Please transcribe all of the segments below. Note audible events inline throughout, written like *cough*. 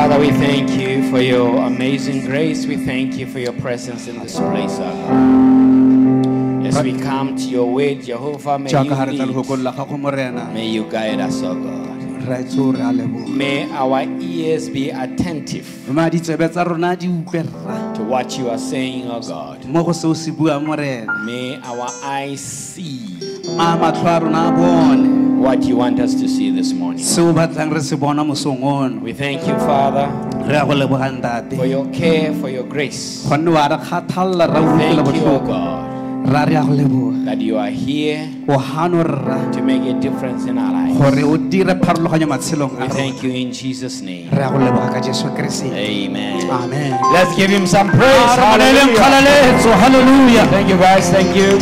Father, we thank you for your amazing grace. We thank you for your presence in this place, God. As we come to your word, Jehovah, may jaaka ga re tla you, lead. legokong la gago morena may you guide us, oh God. re a itse re a leboga May our ears be attentive ma ditsebe tsa rona di utlwe rra to what you are saying, oh God. mo go seo se buang morena May our eyes see ma matlho a rona a bone what you want us to see this morning. seo o batlang re se bona mosong ono We thank you, Father, re a go lebogang tate for your care, for your grace. gonne wa re kgathalela ra utlwela Thank you, botlhoko God, ra re a go leboga that you are here o gano rra to make a difference in our lives. gore o dire pharologanyo matshelong We a rona thank you in Jesus' name. re a go leboga ka jesu Amen. amen Let's give him some praise. Moleleng Hallelujah. Thank you, guys. Thank you.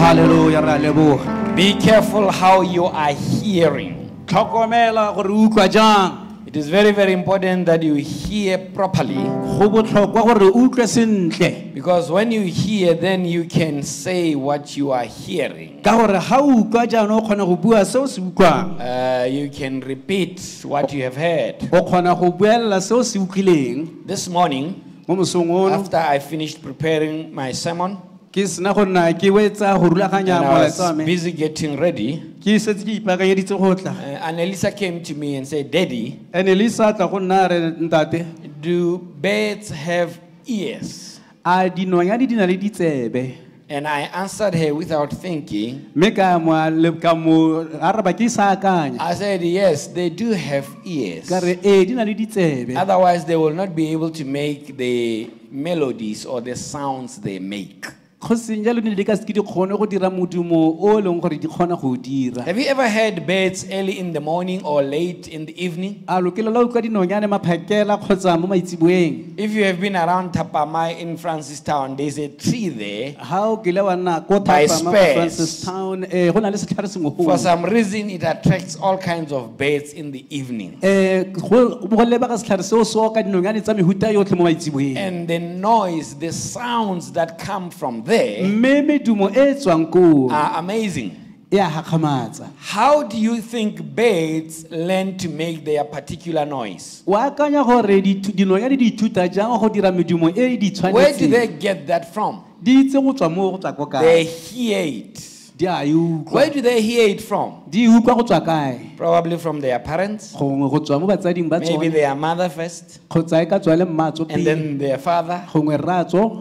halleluja re leboga Be careful how you are hearing. tlhokomela gore o utlwa jang It is very, very important that you hear properly go botlhokwa gore o utlwe sentle because when you hear, then you can say what you are hearing. ka gore ga o utlwa jaana o kgona go bua seo se utlwang Uh, you can repeat what you have heard. o kgona go buelela seo se utlwileng This morning, mo mosong ono after I finished preparing my sermon, ke sena go nna ke wetsa go and rulaganya I molaetsa wa was me busy getting ready, ke setse ke ipaakanyeditse go tla uh, Annalisa came to me and said, Daddy, and elisa tla go nna re ntate do birds have ears? a dinonyane di na le ditsebe And I answered her without thinking. mme ka mo le- ka mo araba ke sa akanya I said, Yes, they do have ears. ka re ee di na le ditsebe Otherwise, they will not be able to make the melodies or the sounds they make. Go jalo di ne di ka se di kgone go dira modumo o e leng gore di kgona go o dira Have you ever heard birds early in the morning or late in the evening? a lokela la utlwa dinonyane maphakela kgotsa mo maitseboeng If you have been around Thapama in Francistown, there's a tree there. ga o kile wa nna ko By Thapama, spares. Francistown eh go na le setlhare sengwe For some reason, it attracts all kinds of birds in the evening. go go lebega setlhare seo se oka dinonyane tsa mehuta yotlhe mo maitseboeng And the noise, the sounds that come from there mme medumo e tswang koo are amazing. e a gakgamatsa How do you think birds learn to make their particular noise? o akanya gore dithu- dinonyane di ithuta jang go dira medumo e di Where do they tshwanetseng get that from? di itse go tswa mo go tswa ko They kae hear it. Di a utlwa Where do they hear it from? di utlwa go tswa kae? Probably from their parents, gongwe go tswa mo batsading ba maybe their mother first, kgotsa ka tswa le mmatso and then their father,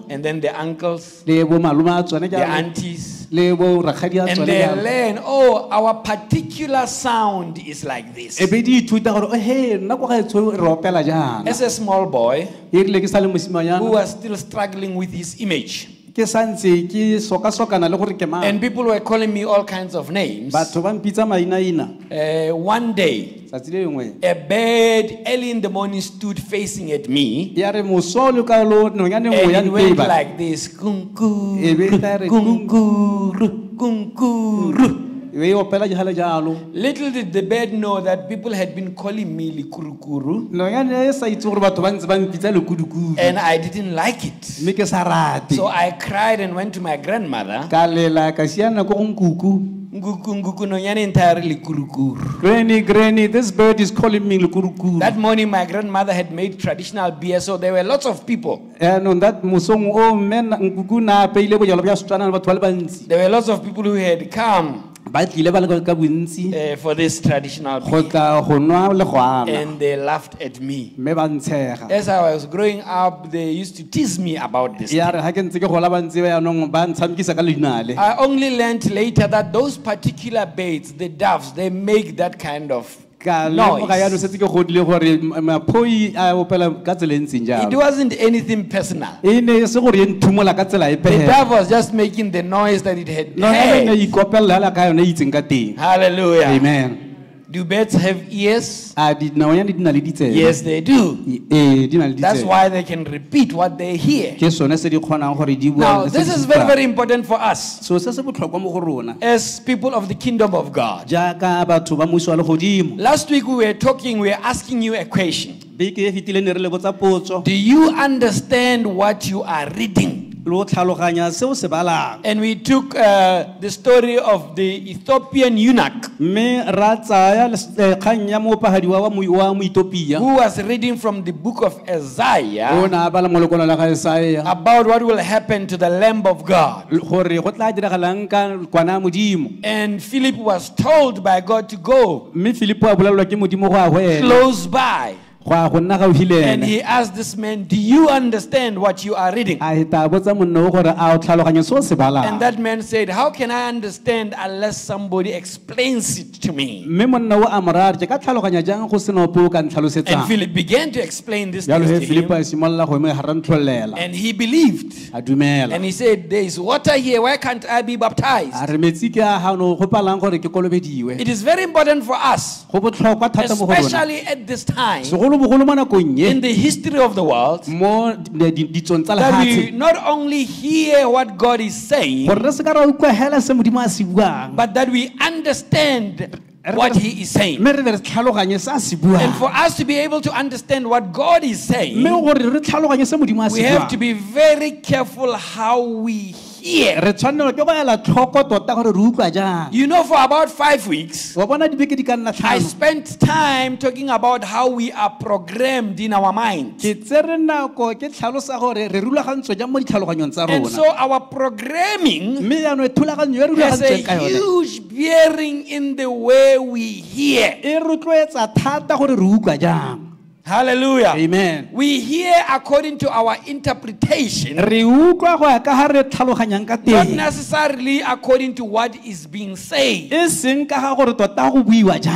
and then their uncles, le bo malome a tsone the jalo. aunties. le bo rakgadi a And they learn, oh, our particular sound is like this. e be di ithuta gore eh, "Oh, he nna kwa gaetsho re opela jana As a small boy rile ke sa le who was still struggling with his image, ke santse ke soka-sokana le gore ke mang? And people were calling me all kinds of names. batho ba mpitsa mainaina. Uh, one day, tsatsi le lengwe. a bird early in the morning stood facing at me, ya re mosolo ka lo nonyane nngwe ya and it went nteba. like this: E be e tla re, kunkuru, kunkuru. Be opela jalo jalo Little did the bird know that people had been calling me likurukuru, nonyane sa itse gore batho ba ntse ba mpitsa lekudukudu and I didn't like it. mme ke sa rate So I cried and went to my grandmother. ka lela ka siana ko go nkuku Nguku nguku nonyane entire likurukuru. granny granny this bird is calling me lekurukuru That morning, my grandmother had made traditional beer, so there were lots of people. Eh, yaanong that mosong o oh, mme na- nkuku na apeile bojalo bja setswana le batho ba le bantsi There were lots of people who had come ba tlile ba le ka- bontsi uh, for this traditional go beer, tla go nwa le go ana and they laughed at me. mme ba ntshega As I was growing up, they used to tease me about this. ya re ga ke ntse ke gola ba ntse ba yaanong ba ntshamekisa ka leinale I only learned later that those particular birds, the doves, they make that kind of ka lemoga yaanong noise. setse ke godile gore m- maphoi a opela ka tsela ntseng It wasn't anything personal. ne se gore nthumola ka tsela The dove was just making the noise that it had heard. ikopelela hela ka yone itseng ka teng Hallelujah. amen Do birds have ears? a dinonyane di na le ditsebe Yes, they do. ee eh, di na le That's why they can repeat what they hear. ke sone se di kgonang gore di Now, this is very, very important for us so se se botlhokwa mo go rona as people of the kingdom of God. jaaka batho ba mosi wa legodimo Last week we were talking, we were asking you a question. beke fetile ne re le botsa potso Do you understand what you are reading? Le go tlhaloganya seo se balang. And we took uh, the story of the Ethiopian eunuch mme ra tsaya les- eh, kgang ya moopagadi wa wa Mo- wa moetopia who was reading from the book of Isaiah ne a bala mo lekwalo la ga esaia about what will happen to the Lamb of God. gore go tla diragalang ka kwana ya modimo. And Philip was told by God to go mme filipo a bolelelwa ke modimo go a go ela close by. Go a go nna gaufi le And he asked this man, Do you understand what you are reading? a eta a botsa monno o gore a o tlhaloganye seo And that man said, How can I understand unless somebody explains it to me? mme monna o a morare ke ka tlhaloganya jang go sena ope o ka And Philip began to explain this things to him. a simolola go eme ga ra ntlholela And he believed. And he said, There is water here. Why can't I be baptized? a re metsi ke a gano go palang gore ke kolobediwe It is very important for us, go botlhokwa thata mo go rona especially at this time segolobogolo mo nakong in the history of the world, that we not only hear what God is saying, gore re se ka ra utlwa hela se modimo a se buang. but that we understand what He is saying. mme re be re tlhaloganye se a se And for us to be able to understand what God is saying, mme gore re tlhaloganye se modimo a we have to be very careful how we hear. re tshwanelwa ke go ela tlhoko tota gore re utlwa jang You know, for about five weeks, wa bona dibeke di ka nna I tlhano spent time talking about how we are programmed in our minds. ke tsere nako ke tlhalosa gore re rulagantswe jang mo ditlhaloganyong tsa And rona so our programming mme yaanong thulaganyo e has a rulagantsweng ka yone huge bearing in the way we hear. e rotloetsa thata gore re utlwa jang Hallelujah. amen. We hear according to our interpretation, re utlwa go ya ka ga re tlhaloganyang ka not necessarily according to what is being said. seng ka ga gore tota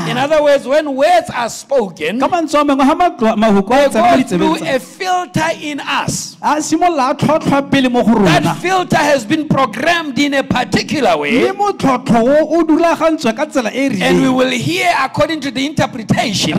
In other words, when words are spoken, ka mantswe a mangwe ga matlo- mahoko they a tsena mo go through a filter in us. a simolola a tlhotlhwa pele mo go That filter has been programmed in a particular way, and we will hear according to the interpretation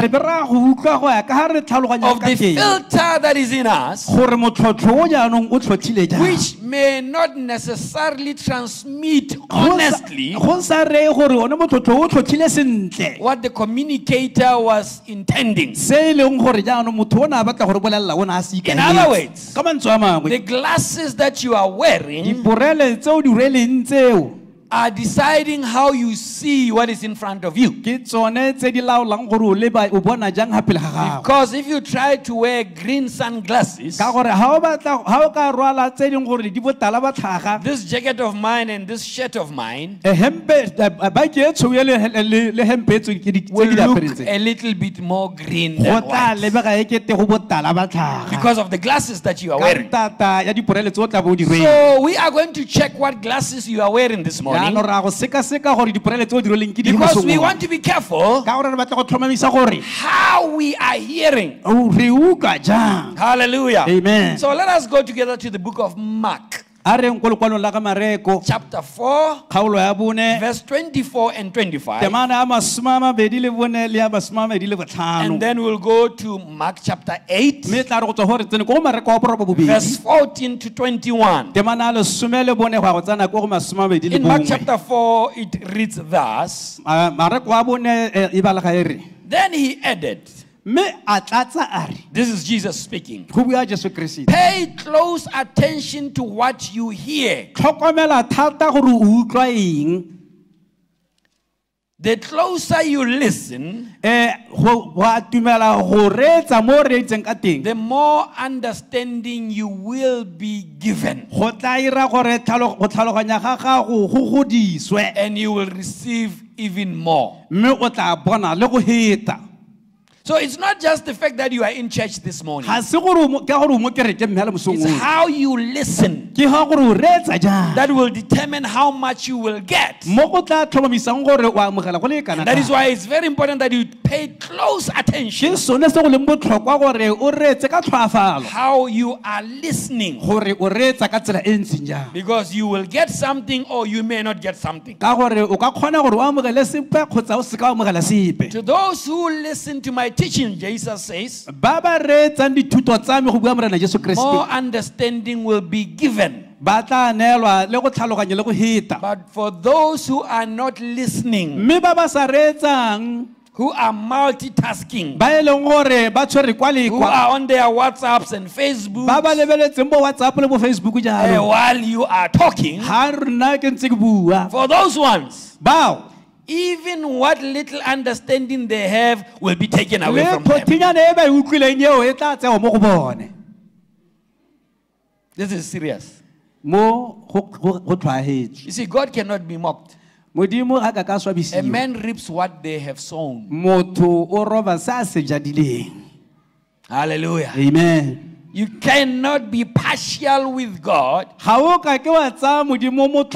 re be ra go utlwa go ya ka ga re tlhaloganyang of the filter that is in us, gore motlhotlho o jaanong o tlhotlhile jang? which may not necessarily transmit honestly go sa reye gore one motlhotlho o tlhotlhile sentle. what the communicator was intending. se leng gore jaanong motho o ne a batla gore bolelela o ne a se In other words, ikaeletse ka mantswe a mangwe. The glasses that you are wearing diporele tseo di rweleng tseo are deciding how you see what is in front of you. ke tsone tse di laolang gore o leba o bona jang ga pele ga gago. Because if you try to wear green sunglasses, ka gore ga o batla ga o ka rwala tse ding gore di botala ba tlhaga. this jacket of mine and this shirt of mine will look a little bit more green than white. lebega kete go botala ba tlhaga. Because of the glasses that you are wearing. tata ya diporele tse o tla bo o di rwele. So we are going to check what glasses you are wearing this morning jaanong ra go sekaseka gore diporele tse o di rweleng ke di because we want to be careful ka gore re batla go tlhomamisa gore how we are hearing. o re utlwa jang Hallelujah. Amen. So let us go together to the book of Mark, a reng la ka mareko chapter 4, kgaolo ya bone verse 24 and 25. temana ya masome a mabedi le bone le ya masome a mabedi le botlhano And then we'll go to Mark chapter 8, mme e tla re go tswa gore tsene ko go mareko wa borobo verse bobedi 14 to 21. temana ya lesome le bone go ya go tsena ko go masome a mabedi le In Mark chapter 4, it reads thus eh, Then he added, mme a tlatsa a re This is Jesus speaking, go bua jesu kriste pay close attention to what you hear. tlhokomela thata gore o utlwa eng The closer you listen, eh, go go a tumela go reetsa mo o reetseng ka teng the more understanding you will be given. go tla ira gore tlhalo- go tlhaloganya ga gago go godiswe And you will receive even more. So it's not just the fact that you are in church this morning, ga se gore o mo- ke gore o mo kereke mme le mosong it's how you listen ke ga gore o reetsa jang. that will determine how much you will get. mo go tla tlhomamisang gore o amogela go le kana That is why it's very important that you pay close attention sone se go leng botlhokwa gore o reetse ka tlhoafalo. how you are listening. Gore o reetsa ka tsela ntseng jang. Because you will get something or you may not get something. ka gore o ka kgona gore o amogele sepe kgotsa o seka o amogela sepe. To those who listen to my teaching, Jesus says, ba ba reetsang dithuto tsa me go bua morena jesu more understanding will be given. ba tla neelwa le go tlhaloganya le go heta But for those who are not listening, mme ba ba sa reetsang who are multitasking, ba e leng gore ba tshwere kwa who are on their WhatsApps and Facebook ba ba lebeletseng bo whatsapp le bo facebook eh, jalo while you are talking. ga rona ke ntse ke bua For those ones, bao even what little understanding they have will be taken away from them. phothinyana ba utlwileng eo tla tsewa mo go bone This is serious. You see, God cannot be mocked. modimo ga ka ka A man reaps what they have sown. motho o roba se a se jadileng Hallelujah. amen You cannot be partial with God ga o ka ke wa tsaya modimo mo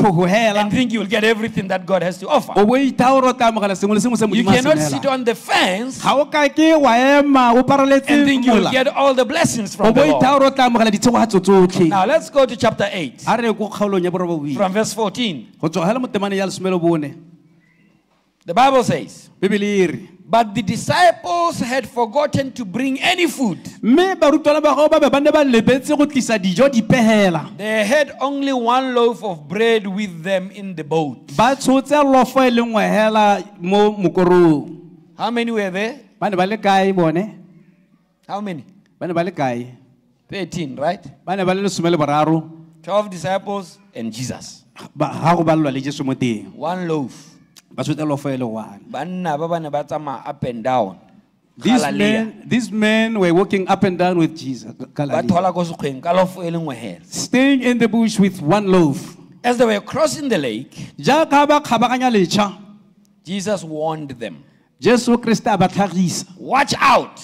and think you will get everything that God has to offer. o bo itha o amogela sengwe le sengwe se You modimo a cannot sit neelang. on the fence ga o ka ke wa ema o paraletse and think you will mola get all the blessings o from bo the o Lord. amogela ditshegogatso tsotlhe Now let's go to chapter 8 a re ko kgaolong ya borobobedi from verse 14. go tswa hela mo temaneng ya lesomelo bone The Bible says, But the disciples had forgotten to bring any food. mme barutwana ba gago ba be ba ne ba lebetse go tlisa dijo dipegela They had only one loaf of bread with them in the boat. ba tshotse lofo le nngwe hela mo mokorong How many were there? ba ne ba le kae bone How many? ba ne ba le kae 13, right? ba ne ba le lesome le boraro 12 disciples and Jesus. ba- ga go balelwa le jesu mo teng One loaf. Ba tshotse lofo e le one Banna ba ba ne ba tsamaya up and down. these men, these men were walking up and down with jesus Ba Galilee. thola ko sekgweng ka lofo e le nngwe hela. staying in the bush with one loaf As they were crossing the lake, jaaka ba kgabaganya letšha Jesus warned them, jesu kriste a ba tlhagisa "Watch out!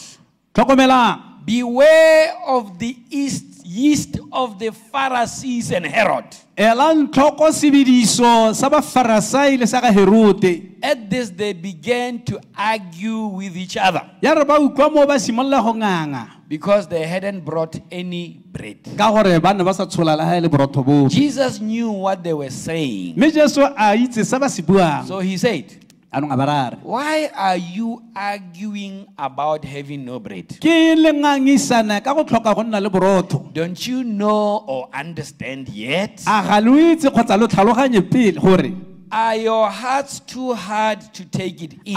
tlhokomelang Beware of the east, yeast of the Pharisees and Herod." elang tlhoko sebediso sa bafarasai le sa ga herote At this, they began to argue with each other. Ya re ba utlwa mo ba simolola go nganga. Because they hadn't brought any bread. ka gore ba ne ba sa tshola le ga le borotho bope. Jesus knew what they were saying, mme jesu a itse se ba se buang. So he said, anong a ba ra re Why are you arguing about having no bread? ke le ngangisana ka go tlhoka go nna le borotho Don't you know or understand yet? a ga lo itse kgotsa lo tlhaloganye pele gore Are your hearts too hard to take it in?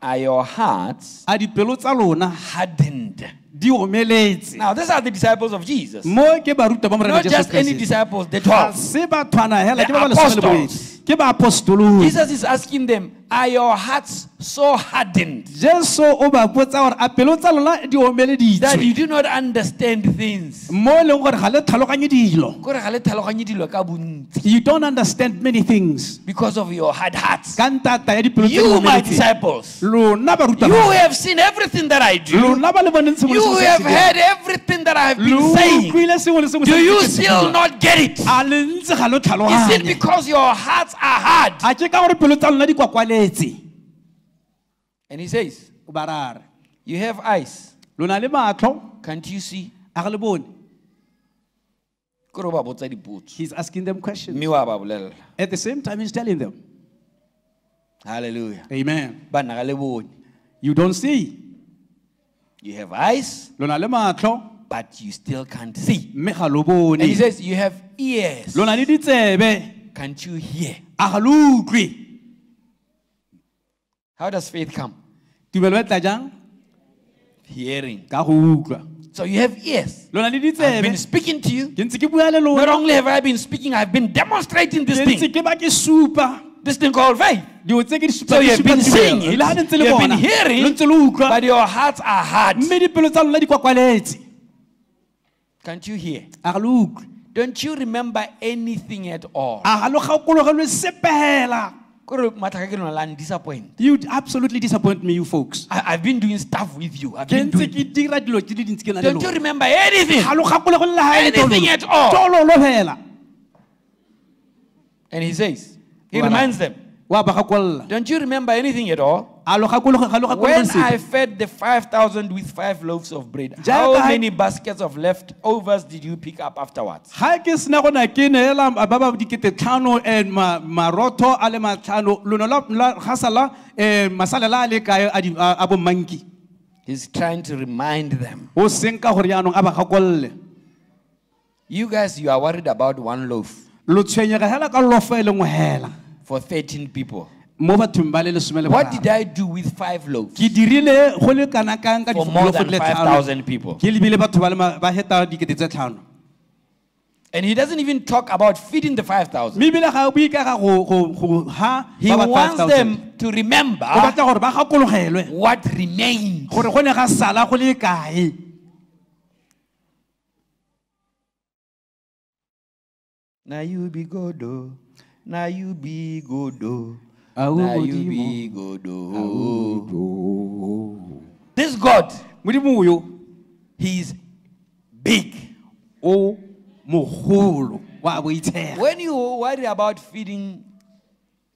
Are your hearts a dipelo tsa lona hardened? di omeletse Now, these are the disciples of Jesus. mo ke baruta ba morena Not just any disciples, the ga 12. se bathwana hela ke The ba ba lesome le apostles. bobedi ke Jesus is asking them, Are your hearts so hardened jesu o ba botsa gore a pelo tsa lona that you do not understand things? mo leng gore ga le tlhaloganye dilo Kore ga le tlhaloganye dilo ka bontsi you don't understand many things Because of your hard hearts. ka ntata ya dipelo tse di You, my disciples, you have seen everything that I do. lona ba le boneng sengwe le You have heard everything that I have been saying. utlwile sengwe le sengwe se Do you still not get it? a le ntse ga lo Is it because your hearts are hard? A ke ka gore pelo tsa lona di kwakwaletse And he says, o ba ra You have eyes. lona le matlho Can't you see? a ga le bone Kore o ba botsa dipotso. he's asking them questions Mme wa ba bolella. at the same time he's telling them Hallelujah. amen Bana ga le bone. you don't see You have eyes, lona le matlho but you still can't see. mme ga lo And he says, You have ears. lona le ditsebe Can't you hear? a ga lo utlwe How does faith come? tumelo tla jang Hearing. ka go utlwa So you have ears. I've been speaking to you. ke ntse ke bua le Not only have I been speaking, I've been demonstrating this thing. ke ba ke supa This thing called faith. dilo tse ke di supa So you have been seeing it, le ha le ntse le you have been hearing, le ntse le utlwa but your hearts are hard. mme dipelo tsa lona di kwakwaletse Can't you hear? Don't you remember anything at all? A ga lo gakologelwe sepela Kore mathaka ke lona la disappoint. you absolutely disappoint me you folks I, I've been doing stuff with you. I've been doing. ke dira dilo tse di dintsi ke na le Don't you remember anything? ga lo gakole go Anything at all. And he says, he reminds them, wa ba gakolla Don't you remember anything at all? A lo gakole ga lo When I fed the 5,000 with five loaves of bread, how many baskets of leftovers did you pick up afterwards? ga ke sena gona ke neela ba ba dikete tlhano eh, marotho a le matlhano lono la- la ga sala eh, masalela a le kae a di- a a bommanki He's trying to remind them. o seng ka gore yaanong a ba gakolole You guys, you are worried about one loaf. lo tshwenyega hela ka lofo lengwe hela for 13 people. Mo bathong ba le lesome le What did I do with five loaves ke dirile go le kana kang ka for more dilofo than di le tlhano. 5,000 people? ke lebile batho ba le ma- ba heta dikete tse tlhano And he doesn't even talk about feeding the 5,000. mme ebile ga o bue ka ga go- go go ha He ba ba wants 5,000. them to o remember batla gore ba gakologelwe what remained. gore go ne ga sala go le kae Now you be good, oh. Now you be good, oh. Au Now you Modimo. be good. This God, modimo oyo He's big. o mogolo wa boitshega When you worry about feeding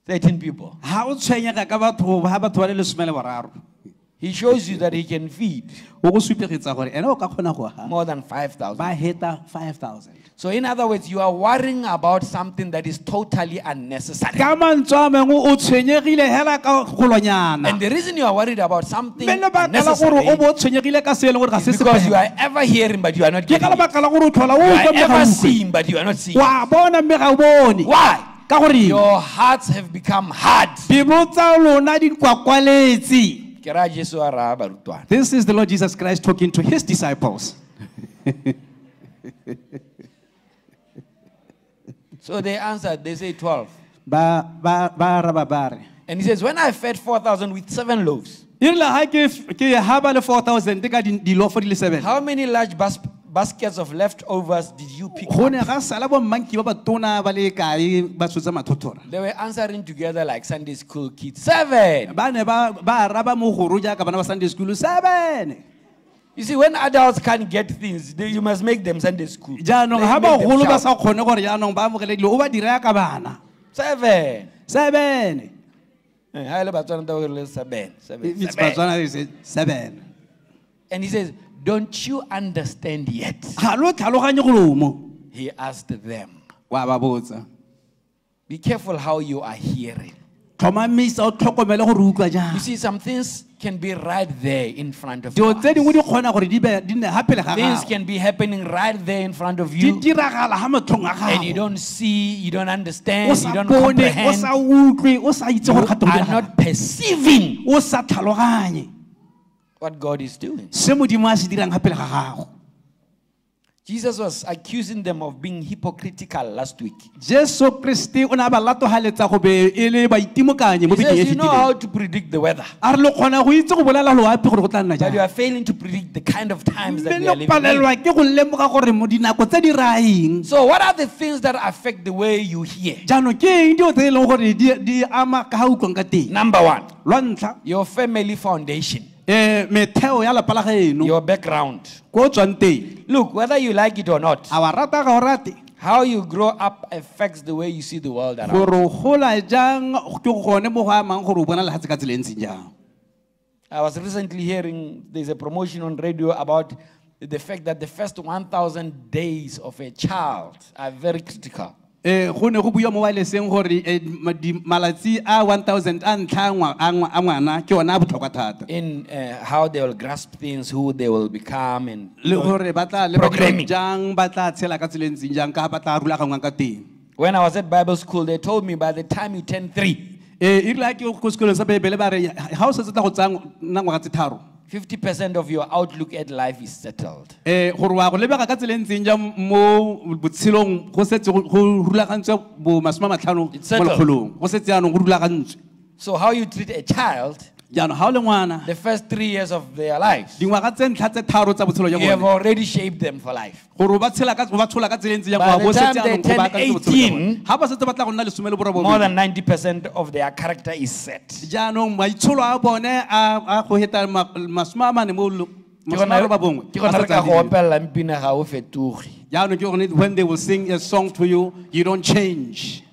13 people, ga o tshwenyega ka batho ga batho ba le lesome le boraro He shows you that He can feed o go supegetsa gore ene o ka kgona go more than 5,000. ba heta 5000 So, in other words, you are worrying about something that is totally unnecessary. ka mantswe a mangwe o tshwenyegile hela ka golonyana And the reason you are worried about something mme lebaka la gore o unnecessary bo o tshwenyegile ka se leng gore ga se is because you are ever hearing but you are not getting it. lebaka la gore o tlhola o You are mme ga o ever seeing but you are not seeing. wa bona mme ga o bone Why? Your hearts have become hard. pelo tsa lona di nkwakwaletse Ke ra Jesu a raya barutwana. This is the Lord Jesus Christ talking to his disciples. *laughs* So they answered, they say 12. Ba ba ba araba ba re. And he says, When I fed 4,000 with seven loaves, Irile ha ke ke ha ba le 4000 ka di dilofo di le 7. how many large bas- baskets of leftovers did you pick up? ne ga sala bo mmanki ba batona ba le kae ba tshotse mathothora. They were answering together like Sunday school kids. Seven. Ba You see, when adults can't get things, they, you must make them Sunday school. Jaanong Make- ha ba make them golo ba shout. sa kgone gore jaanong ba amogele dilo o ba dira ka bana. Seven. 7. Eh, ha e le Batswana ba re seven. Seven. It's Seven. Batswana they say 7. And he says, Don't you understand yet? Ga lo tlhaloganye gore. He asked them. Wa ba botsa. Be careful how you are hearing. tlhomamisa o tlhokomele gore o utlwa You jang see, some things can be right there in front of you. tse dingwe di kgona gore di be di nne gapele ga Things can be happening right there in front of you, diragala ga matlhong a and you don't see, you don't understand, you don't comprehend. sa utlwe o sa itse You gore gate go are not perceiving o sa tlhaloganye what God is doing. se modimo a se dirang gapele ga gago Jesus was accusing them of being hypocritical last week. jesu kriste o ne a ba latogaletsa go be e le baitemokanye mo He bekeng e says, You know how to predict the weather, a re le kgona go itse go bolela loapi gore go tla nna but you jang. are failing to predict the kind of times that mme we are living in. palelwa ke go lemoga gore mo dinako tse di raeng. So, what are the things that affect the way you hear? jaanong ke eng dio tse e leng gore di- di ama ka ga utlwang ka teng? Number one, lwa ntlha your family foundation, Eh, metheo ya lapa la gaeno your background. ko o tswang teng Look, whether you like it or not, a wa rata ga o rate how you grow up affects the way you see the world around. gore o gola jang ke gone mo go amang gore o bona legatse ka tsela e ntseng jang I was recently hearing there's a promotion on radio about the fact that the first 1,000 days of a child are very critical. Um go ne go bua mo wirelesseng gore eh, malatsi a 1000 a ntlha a ngwa- a ngwa- a ngwana ke a botlhokwa thata. In uh, how they will grasp things, who they will become, and le gore ba tla Programming. jang ba tla tshela ka jang ka ba tla rulagangwang ka teng. When I was at Bible school, they told me by the time you turn three, um e rile ke ko sekolong sa bebele ba re ga o setse tla go nna ngwaga tse tharo 50% of your outlook at life is settled. um gore wa go lebega ka tsela e ntseng jang mo botshelong go setse go go rulagantswe bo masome a matlhano It's mo settled. lekgolong go setse yaanong go rulagantswe So, how you treat a child, jaanong ga o le ngwana the first three years of their lives, dingwaga tse ntlha tse tharo tsa botshelo you have already shaped them for life. gore o ba tshela ka o ba tshola ka tsela ntseng jang By the time they turn baakantse botshelo jwa 18, bone. ga ba setse ba tla go nna lesome le More than 90% of their character is set. jaanong maitsholo a bone a a go heta ma- masome a mane mo lo- Ke masome a gona- roba bongwe ke a gona re setse ka a go lebile. opela mpina ga o fetoge. jaanong ke gone when they will sing a song to you you don't change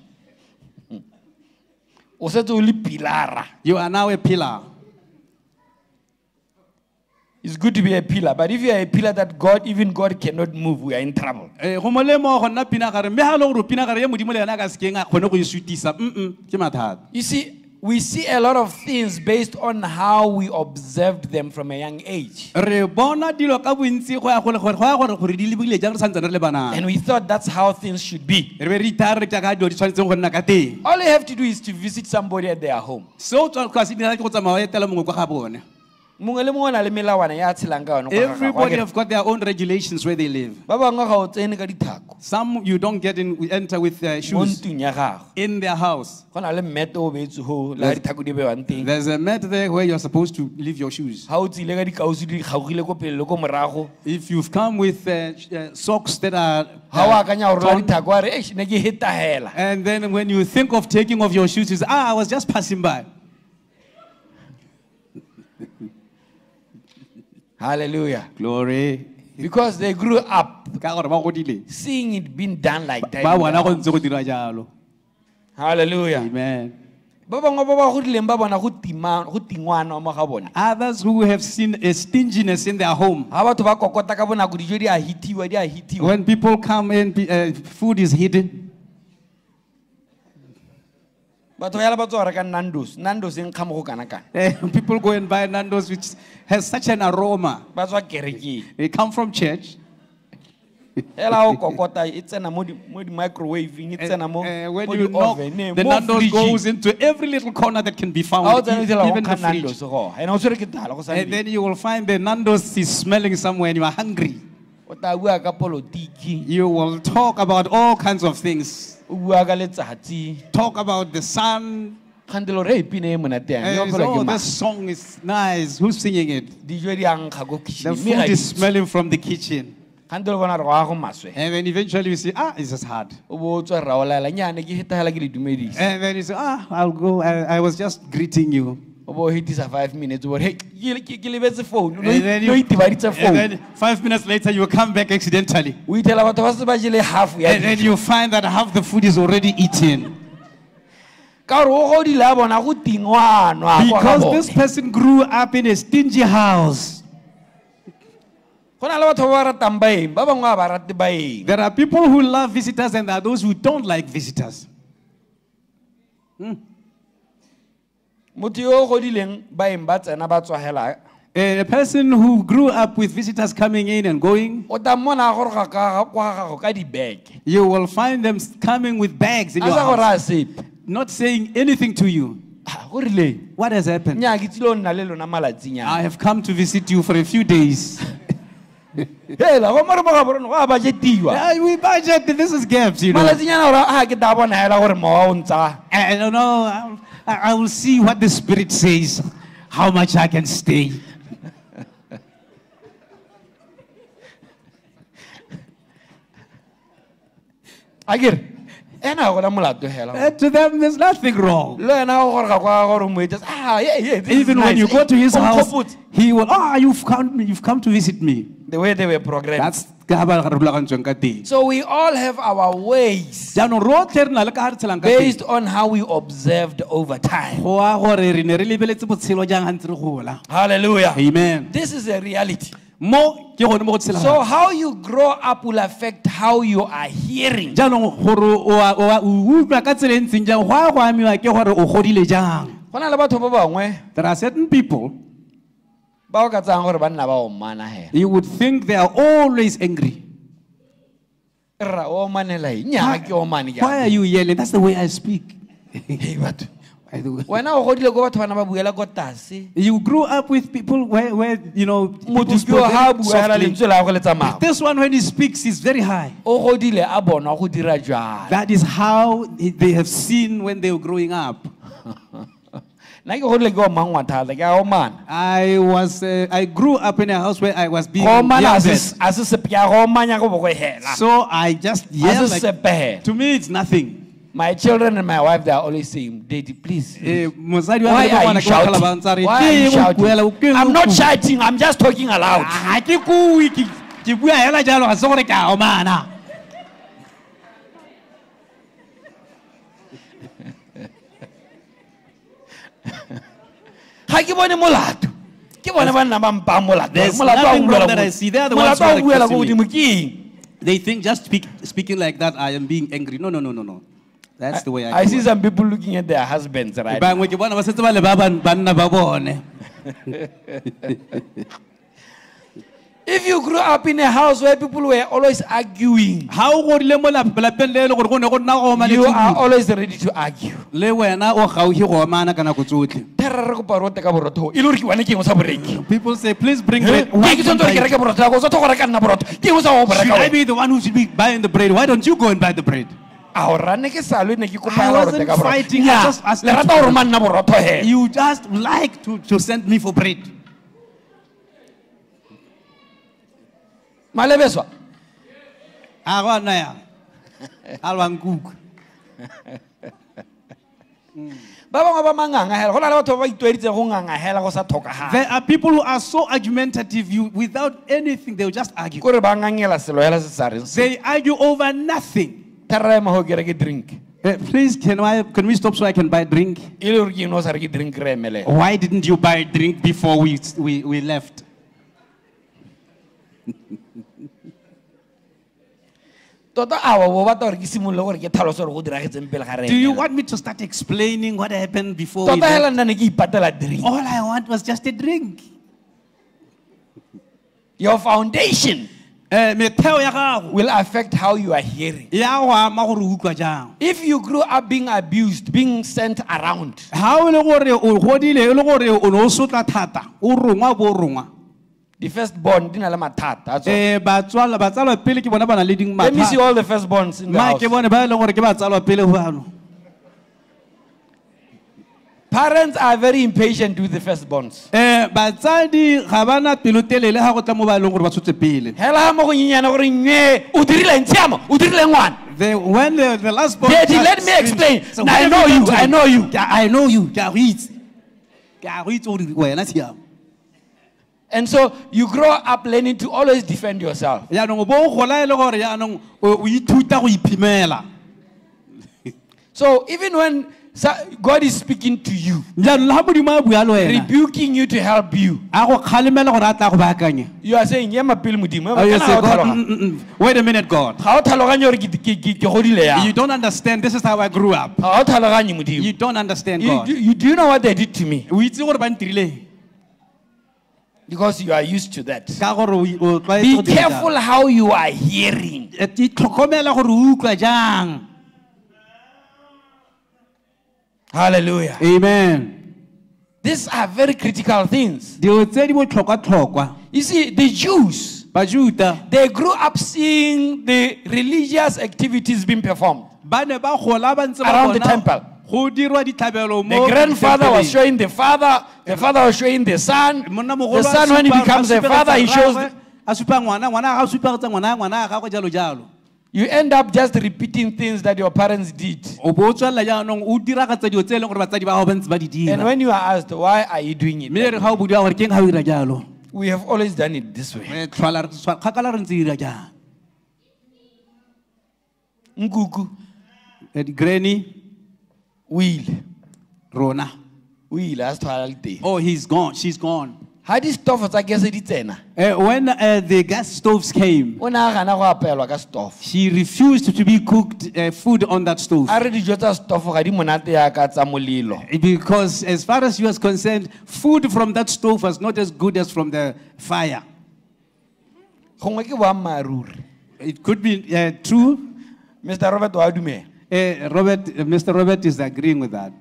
o setse o le pilara you are now a pillar it's good to be a pillar but if you are a pillar that god even god cannot move we are in trouble Eh, go molemo go nna pinagare mme ga le gore pinagare ye modimo le yena a ka sekeng a kgone go e sutisa ke mathata you see we see a lot of things based on how we observed them from a young age. re bona dilo ka bontsi go ya go le gore go ya gore gore di lebile jang re santsane re le banana And we thought that's how things should be. re be re itaya re tja dilo di tshwanetseng go nna ka teng All you have to do is to visit somebody at their home. seo tswa- ka se dira ke go tsamaya wa etela mongwe kwa ga bone Mongwe le mongwe o na le melawana ya a tshelang ka yone kwa ga gagwe. everybody have got their own regulations where they live. Ba bangwe ga o tsene ka dithako. Some you don't get in enter with uh, mo shoes ntlong ya gago. In their house. Go na le mmete o beetse go la There's- dithako di bewang teng. there's a mat there where you're supposed to leave your shoes. Ga o tsile ka dikausi di kgaogile ko pele le ko morago. If you've come with uh, sh- uh, socks that are ga o uh, akanya gore la torn, dithako a re "Eish, ne ke hetagela and then when you think of taking off your shoes you say ah i was just passing by hallelujah. Glory. Because they grew up ka gore ba godile. seeing it being done like that. Ba bona go ntse go dira jalo. Hallelujah. Amen. Ba bangwe ba ba godileng ba bona go tima- go tingwana mo ga bone others who have seen a stinginess in their home. Ga batho ba kokota ka bonako dijo di a hitiwa di a hitiwa. When people come in uh, food is hidden batho ba yala ba tswa go reka nandos nandos nkga mo go kana kana. Eh, people go and buy nandos which has such an aroma. Ba tswa kerekeng. They come from church. Hela o kokota e tsena mo di- mo di-microwaveng e tsena mo Eh, when you knock, di-oveneng the nandos goes into every little corner that can be found, Ha o tsena o fitlhela go even the fridge. go. Ene o tshwere ke tala go sa And then you will find the nandos is smelling somewhere and you are hungry. o tla bua ka polotiki You will talk about all kinds of things. O bua ka letsatsi Talk about the sun. kgante le gore pine monate yang And you say, opelwa oh, this song is nice. Who's singing it? dijo di a nkga ko The food is smelling from the kitchen. kgante le bona re go ya go maswe And then eventually you say, ah, it's just hard. o bo o tswa raolaela nyane ke hetagela ke le dumedisa And then you say, ah, I'll go. I, I was just greeting you. O five minutes o bore hey ke phone no And then no you- and then five minutes later, you will come back accidentally. batho ba se ba jele half And then you find that half the food is already eaten. ka gore o godile a bona go tingwanwa kwa ga Because this person grew up in a stingy house. go na le batho ba ba ratang baeng ba bangwe a ba rate baeng There are people who love visitors and there are those who don't like visitors. motho yo o godileng baeng ba tsena ba tswagela Eh? A person who grew up with visitors coming in and going, o ta mmona gore ga ka kwa ga gago ka dibeke you will find them coming with bags in your house, not saying anything to you. What has happened? nya ke tsile o nna le lona I have come to visit you for a few days. *laughs* hela go more mo ga borone go a bajetiwa Yeah, we budget, this is gaps, you know. malatsinyana gore a ke ta bona hela gore mowa o ntsa I. I, I will see what the Spirit says, how much I can stay. kere ena ga gona molato hela Uh, to them, there's nothing wrong. le wena go gore ga kwa gore moetsa ah yeah, yeah, Even when you go to his house, he will, ah, you've come, you've come to visit me. the way they were programmed That's ka ba re rulagantsweng ka teng. so we all have our ways jaanong rotlhe re na le ka ga re tshelang ka teng. based on how we observed over time. Go a gore re ne re lebeletse botshelo jang ga ntse re gola. Hallelujah. Amen. This is a reality. Mo ke gone mo go tshela so how you grow up will affect how you are hearing. Jaanong gore o a- o a- o utlwa ka tsela ntseng jang go a go amiwa ke gore o godile jang. Go na le batho ba bangwe. There are certain people ba o ka tsayang gore banna ba omana hela you would think they are always angry. Ra o omanela eng? Nyaa ke omane ke why are you yelling? That's the way i speak. Hey batho. *laughs* By the way. wena o godile ko batho bana ba buela ko tase you grew up with people where, where you know people motho spoke keo ga a very bua softly. lentswe la go le tsamao this one when he speaks is very high. O godile a bonwa go dira jalo that is how they have seen when they were growing up nna ke godile ke omangwa thata ke a omana I was uh, I grew up in a house where I was being go omana a yelled a se sepe ke a go omanya go bo go hela So I just yelled like, to me it's nothing. my children and my wife they are always saying daddy please Eh, wa Why le are you ke wa kgala ba ntse a shouting? Why "Ke are you shouting? buela, o ke eng o I'm not shouting, I'm just talking aloud. Ah, ga ke kue ke ke bua hela jalo ga se gore ke a omana ga ke bone molato ke bone banna ba mpang molato There's Molato wa nothing go buela wrong that ko- I see. They are the ones molato wa who go buela are ko accusing me. godimo ke eng they think just speak, speaking like that I am being angry. No no no no no. That's the way I i see it. some people looking at their husbands right *laughs* If you grew up in a house where people were always arguing, you are always ready to argue. E people say, please bring bread. Should I be the one who should be buying the bread? Why don't you go and buy the bread? I wasn't fighting. salwe ne ke kopaleraata gore you just like to, to send me for bread Malebeswa. a go ana yang a lwang Ba bangwe ba mangangahela. Go na le batho ba ba itweditseng go ngangahela go sa tlhokagale. there are people who are so argumentative you without anything they will just argue Kore ba ngangela selo hela se sa reng they argue over nothing go ke drink. Uh, please can I can we stop so I can buy drink E drink why didn't you buy a drink before we we, we left Tota bo gore ke simolole gore ke gore go diragetseng pele ga do you want me to start explaining what happened before we tota hela nna ne ke ipatela drink. All I want was just a drink. Your foundation Eh, metheo ya gago will affect how you are hearing. ya go ama gore o utlwa jang. If you grew up being abused being sent around ga o le gore o godile e le gore o ne o sotla thata o rongwa bo o rongwa the firstborn born di na le mathata a tsona. um batswala batsalwa pele ke bona ba na le ding let me see mathata all the first borns in the ma house. ke bone ba e leng gore ke batsalwa pele bano parents are very impatient with the first borns um batsadi ga ba na pelo telele ga go tla mo ba e leng gore ba tshotse pele. Hela mo go nyenyana gore nye o dirile ntshiamo o dirile ngwana? The, when the, the last born Daddy, let me explain. so Now, I know you, I know you. Ke a- I know you. Ke a go itse. Ke a go itse gore wena tshiamo and so you grow up learning to always defend yourself. Yaanong bo o gola le gore yaanong o o ithuta go iphimela so even when god is speaking to you jaanong le ga modimo a bua le wena rebuking you to help you a go kgalemela gore a tla go baakanye. you are saying ema pele Oh, you say, God, tlhaloganya- mm, mm, mm. wait a minute god. You don't understand this is how i grew up. Ga o tlhaloganye you don't understand You- god. you- you- do you know what they did to me o itse gore ba ntirileng because you are used to that. Ka gore o- o tlwaetse be careful how you are hearing. Ti- tlhokomela gore o utlwa jang. Hallelujah. Amen. These are very critical things. Dilo tse di botlhokwa-tlhokwa you see the jews they grew up seeing the religious activities being performed ba ne ba gola ba ntse ba Around the temple. Go dirwa ditlhabelo The mo grandfather was showing the father, the father was showing the son. The son, when he becomes a father, he shows. the- a supa ngwana ngwana ga supagetsa ngwana ngwana ga gagwe jalo jalo You end up just repeating things that your parents did. o bo o tswelela jaanong o diragatsa dilo tse e leng gore batsadi ba gago ba ntse ba di And dira when you are asked, why are you doing it? mme re ga o bodiwa gore ke eng ga o dira jalo We have always done it this way. re tlhola re- tshwa- kgakala re ntse dira jang Nkuku, Wheel, rona wheel, as to oh he's gone she's gone How di stofo tsa gas di tsena? Eh, when uh, the gas stoves came O nagana go apelwa ka stofo. she refused to be cooked uh, food on that stove A re dijo tsa stofo ga di monate yaka tsa molelo. because as far as she was concerned food from that stove was not as good as from the fire Gongwe ke boammaaruri. it could be uh, true Mr. Robert wa dumela. Uh, robert uh, mr robert is agreeing with that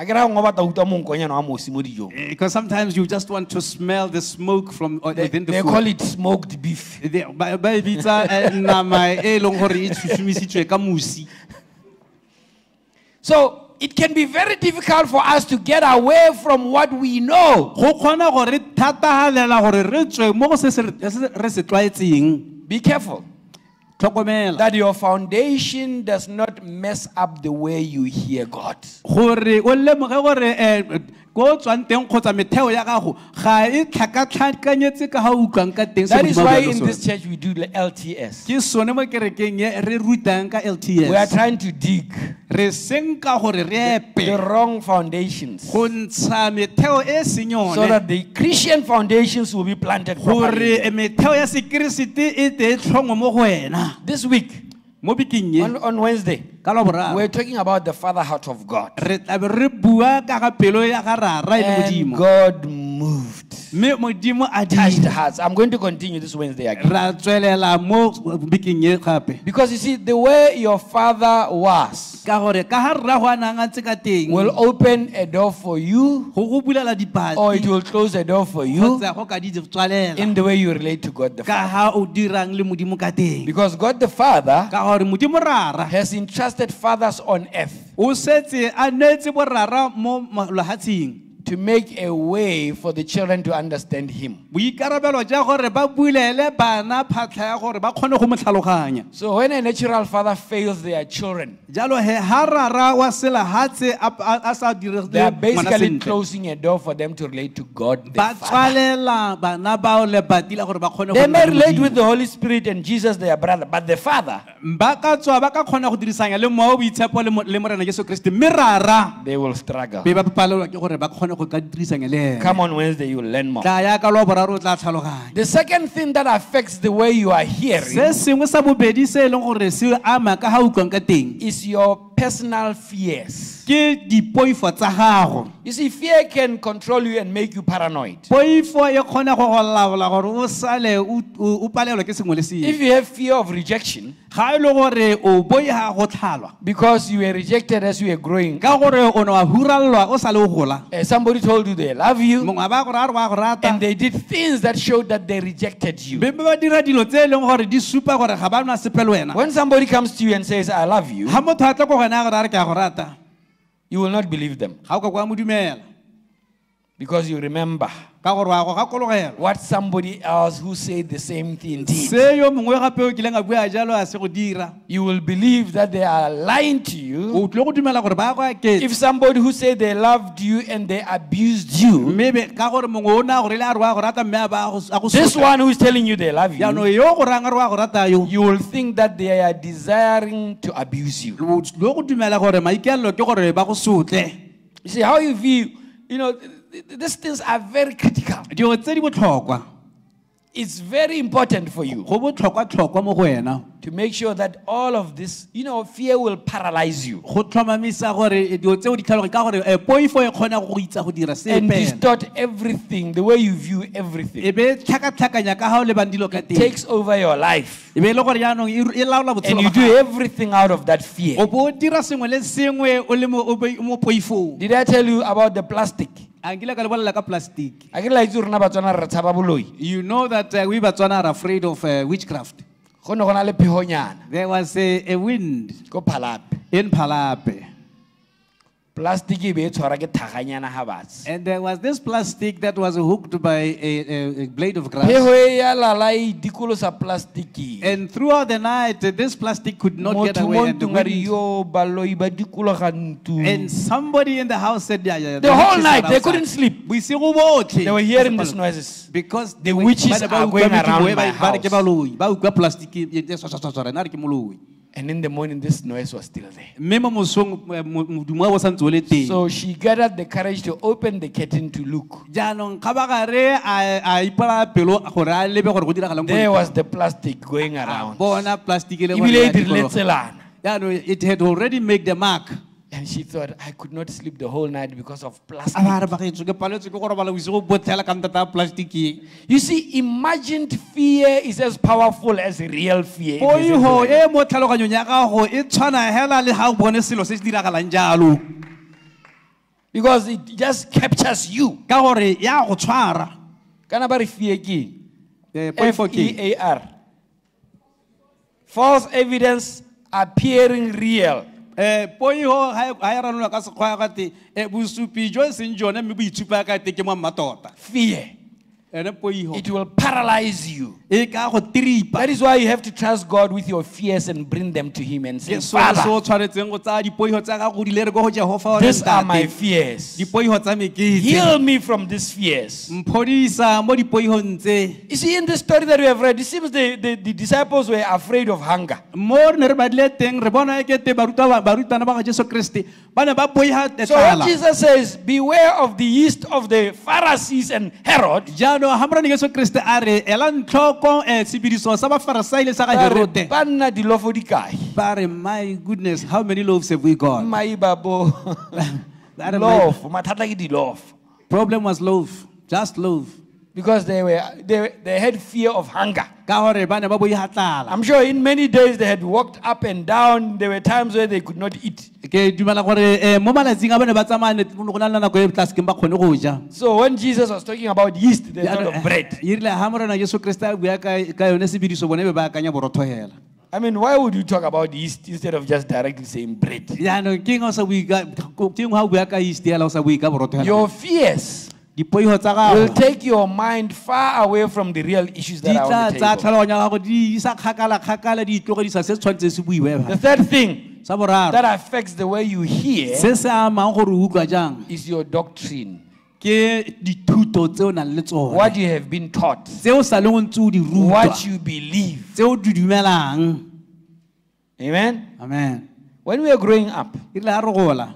A ke ra gongwe batla utlwa monkonyana wa mosi mo dijong. Eh, because sometimes you just want to smell the smoke from uh, They, within the they food call it smoked beef. They- ba ba e bitsa eh, nama e leng gore e tshushumisitswe ka musi So it can be very difficult for us to get away from what we know. go kgona gore re thatagalela gore re tswe mo go se se re se re se tlwaetseng Be careful that your foundation does not mess up the way you hear God. Gore o lemoge gore ko tswang teng kgotsa metheo ya gago ga e tlhakatlhakanyetse ka ga utlwang ka teng That is why in this church we do the LTS. ke sone mo kerekeng ye re rutang ka We are lts trying to dig. Re senka gore re the epe wrong foundations. Go ntsha metheo e seng so yone that the Christian foundations will be planted gore metheo ya sekeresete e te tlhongwe mo go wena. This week, mo bekeng ye On, on Wednesday, we're talking about the father heart of God. re tlabe re bua ka ga pelo ya ga rara le And God moved, mme modimo a touched hearts. I'm going to continue this Wednesday again. ra tswelela mo bekeng ye gape. Because you see, the way your father was ka gore ka ga rra go a nang a ntse ka teng will open a door for you, or it will close a door for you kgotsa go ka di tswalela. in the way you relate to God the Father. ga o dirang le modimo ka teng. Because God the Father ka gore modimo has entrusted fathers on earth o setse a neetse borara mo ma- lehatsheng to make a way for the children to understand Him. boikarabelo ja gore ba bulele bana phatlha ya gore ba kgone go mo tlhaloganya So when a natural father fails their children, they are basically closing a door for them to relate to God the Father. tswalela bana bao lebati la gore ba kgone They may relate with the Holy Spirit and Jesus their brother, but the Father, ba ka tswa ba ka kgona go dirisanya le moa boitshepo le mo- le morena jesu kriste mme rara they will struggle. Be ba palelwa ke gore ba kgone go ka dirisanya le ene Come on Wednesday, you will learn more. tla ya ka o tla tlhaloganya The second thing that affects the way you are hearing se sengwe sa bobedi se e leng gore se ama ka ga utlwang ka teng is your personal fears. ke dipoifo tsa gago You see, fear can control you and make you paranoid. poifo e kgona go go laola gore o sale o palelwa ke sengwe le If you have fear of rejection, ga e le gore o boiga go tlhalwa because you were rejected as you were growing, ka gore o ne wa hurallwa o sa le o gola uh, somebody told you they love you, mongwe ba gore a re wa go rata and they did things that showed that they rejected you. be ba dira dilo tse e leng gore di supa gore ga ba wena When somebody comes to you and says, I love you, ga motho a tla ko gona a gore a re ke a go you will not believe them. Kwa mo dumela because you remember ka gore wa go gakologela what somebody else who said the same thing did. se yo mongwe gape o kileng a bua jalo a se go dira You will believe that they are lying to you. o tlile go dumela gore ba go aketse If somebody who said they loved you and they abused you, mme be ka gore mongwe o ne a gore ile a re wa go rata mme a ba a go- a go this one who is telling you they love you, jaanong yo go rang a re wa go rata yo you will think that they are desiring to abuse you. o tlile go dumela gore maikaelelo ke gore ba go sotle You see, how you view, you know, these things are very critical. dilo tse di botlhokwa. It's very important for you. Go botlhokwa-tlhokwa mo go wena to make sure that all of this, you know, fear will paralyze you go tlhomamisa gore dilo tseo di tlhaloganye ka gore eh, poifo kgona go itsa go dira and distort everything, the way you view everything. be tlhakatlhakanya ka ga o lebang dilo ka It takes over your life. be le gore jaanong laola And you do everything out of that fear. o bo o dira sengwe le sengwe o le mo o be- mo poifong Did I tell you about the plastic? a nkile ka le bolela ka plastic I can like rona batswana re tshaba boloi. you know that uh, we batswana are afraid of uh, witchcraft Go ne go na le phehonyana there was a, a wind ko phalape. in Palapye Plastic e be e tshwara ke thaganyana ha batse. and there was this plastic that was hooked by a, a, a blade of grass Pheho e ya lala e dikolosa plastic. and throughout the night uh, this plastic could not get Motho away and, the ntlong a re, wind- yo baloi ba dikologa ntu. and somebody in the house said yeah, yeah, The whole witches night, they outside." couldn't sleep. Bosigo botlhe. They were hearing these noises. because The witches ba ba are going around e ba- my ba re ke house. baloi ba utlwa plastic e- e- e swaswaswaswa, rena re ke moloi And in the morning, this noise was still there. mme mo mosong eh, mo- modumo wa bo santse o le teng So she gathered the courage to open the curtain to look. jaanong ga ba gare a a ipela pelo gore a lebe gore go diragalang ko There was the plastic going around. bona plastic le Ebile gore ya dirile dikologa. tselana. jaanong it had already made the mark And she thought, I could not sleep the whole night because of plastic. a ba re bagaetso ke paletswe ke gore bala bosigo botlhela ka ntata plastic You see, imagined fear is as powerful as real fear. It is mo tlhaloganyong ya gago tshwana hela le ga o bone selo se se diragalang jalo Because it just captures you. ka gore ya go tshwara Kana fear Eh, eng? poifo ke eng? F-E-A-R. False evidence appearing real. Um poiho ga e ranolwa ka sekgwa ga te um bosupi jo e seng jone mme boitshupa ka te ke mo mmatota Fear. It will paralyze you. ka go tripa That is why you have to trust God with your fears and bring them to Him and say, ke sone se Father, o tshwanetseng go tsaya dipoiho tsa gago di le re ko go jehova wa these are my fears. dipoiho tsa mekete Heal me from these fears. mphodisa mo dipoihong tse You see, in the story that we have read, it seems the, the, the disciples were afraid of hunger. mo re ne re badile teng re bona baruta- barutwana ba ga jesu kriste ba ne ba boiha So what Jesus says, beware of the yeast of the Pharisees and Herod, jaanong ga morena yesu kreste a re elang tlhoko um sebediso sa bafarisai le sa ga Ba herote. banna dilofo di kae? Ba re my goodness how many loaves have we got? Maiba bo Ba re, my- *laughs* lofo mathata ke dilofo problem was loaf just loaf. Because they were they, they had fear of hunger ka gore ba ne ba boigatlala i'm sure in many days they had walked up and down. There were times where they could not eat. Ke dumela gore eh, mo malatsing a bone ba tsamaya go na le nako tlasekeng ba kgone go ja. So when jesus was talking about yeast they thought of eh, bread. erile ga morena jesu kriste a bua ka ka yone sebediso bone be ba akanya borotho hela i mean why would you talk about yeast instead of just directly saying bread? Jaanong ke eng ga o sa bue ka ke eng ga o bua ka east hela o sa bue ka borotho hela your fears tsa will gago take your mind far away from the real issues di that are tla on the tsa table. tlhaloganyo ya gago di isa kgakala-kgakala di itlogedisa se se tshwanetse se buiwe the third thing sa boraro that affects the way you hear se se amang gore o utlwa jang? is your doctrine. Ke dithuto tse o nang le what you have been taught. Tse o sa o ntse o di rutwa. What you believe. Tse o di dumelang. Amen? Amen. When we were growing up erile ga re gola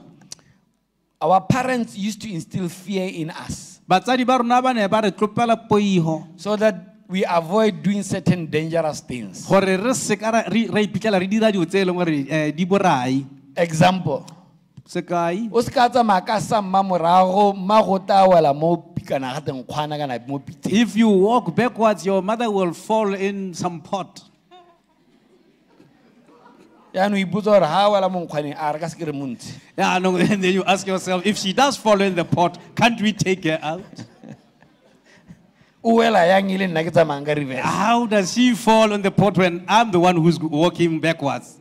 our parents used to instill fear in us. Batsadi ba rona ba ne ba re tlopela poigo so that we avoid doing certain dangerous things. Gore re seka ra iphitlhela re dira dilo tse e leng gore eh, di borai. Example. Sekai. O se tsamaya ka sa mma morago mma wela mo pikana ga teng kgwana kana mo piteng if you walk backwards your mother will fall in some pot yaanong ipotsa gore ga wela mo nkgwaneng a re ka se ke re montsi Yeah, no, *laughs* and then you ask yourself, if she does fall in the pot, can't we take her out? *laughs* o wela yang le nna ke tsamayang ka reverse How does she fall in the pot when I'm the one who's walking backwards?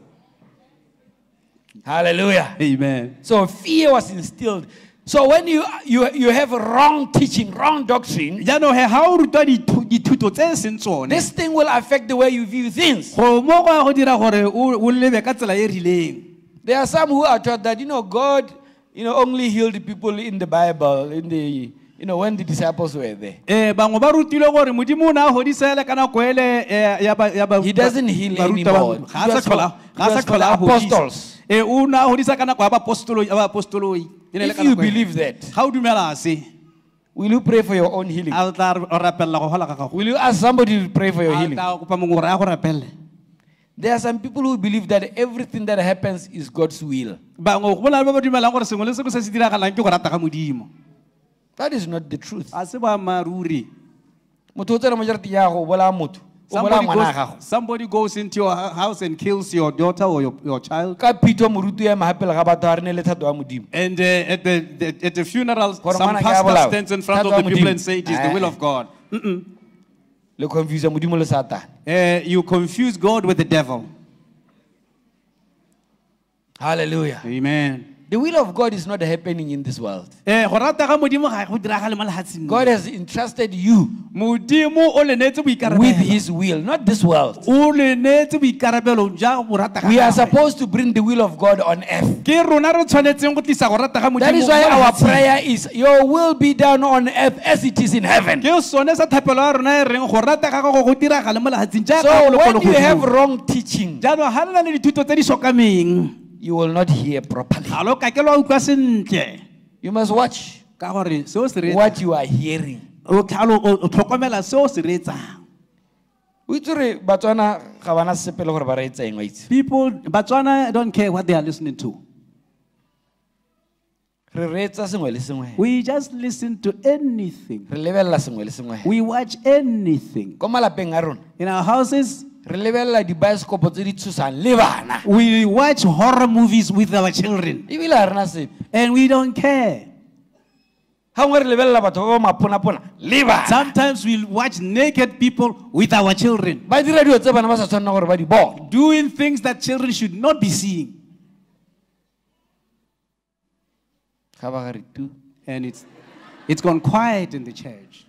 hallelujah Amen. so fear was instilled so when you, you, you have a wrong teaching wrong doctrine jaanong he ga o rutwa dithu- dithuto tse seng tsone. this thing will affect the way you view things. Go mo go ya go dira gore o o lebe ka tsela rileng. There are some who are taught that, you know, God, you know, only healed people in the Bible, in the, you know, when the disciples were there. He doesn't heal anyone. Just for, just for the apostles. If you believe that, how do you Will you pray for your own healing? Will you ask somebody to pray for your healing? There are some people who believe that everything that happens is God's will. That is not the truth. a se boammaaruri Motho o tsena mo jarateng ya gago, bolaya motho, o bolaya Somebody ngwana wa goes, gago. somebody goes into your house and kills your daughter or your, your child. ka phito moruti ya mahapela ga batho a re ne le thato wa modimo And uh, at, the, the, at the funeral, some pastor stands in front of the people and says it is the will of God. le confuse modimo le satane Uh, you confuse God with the devil. hallelujah Amen. The will of god is not happening in this world. Eh, go rata ga modimo ga go diragale mo lefatsheng god has entrusted you modimo o le neetse with his will not this world. O le neetse boikarabelo ja go rata ga we are supposed to bring the will of god on earth. Ke rona re tshwanetseng go tlisa go rata ga modimo that is why our prayer is your will be done on earth as it is in heaven. Ke sone sa thapelo ya rona reng go rata ga gago go diragale mo lefatsheng jaaka so when you have wrong teaching jaanong ga le na le dithuto tse di sokameng you will not hear properly. Ga ka ke lo utlwa sentle. You must watch ka gore seo se re what you are hearing. O tlhalo- o- o tlhokomela seo se reetsang. O itse gore batswana ga bana sepele gore ba reetseng wa itse people batswana don't care what they are listening to. Re reetsa sengwe le sengwe. We just listen to anything. Re lebelela sengwe le sengwe. We watch anything. Ko malapeng a rona. In our houses re lebelela dibaesekopo tse di tshosang le bana. We watch horror movies with our children. Ebile ga rena sepe. And we don't care. Ga ngwe re lebelela batho ba ba maponapona le bana. Sometimes we watch naked people with our children. Ba dira dilo tse bana ba sa tshwanela gore ba di bone. Doing things that children should not be seeing. Ga ba gare tu. And it's it's gone quiet in the church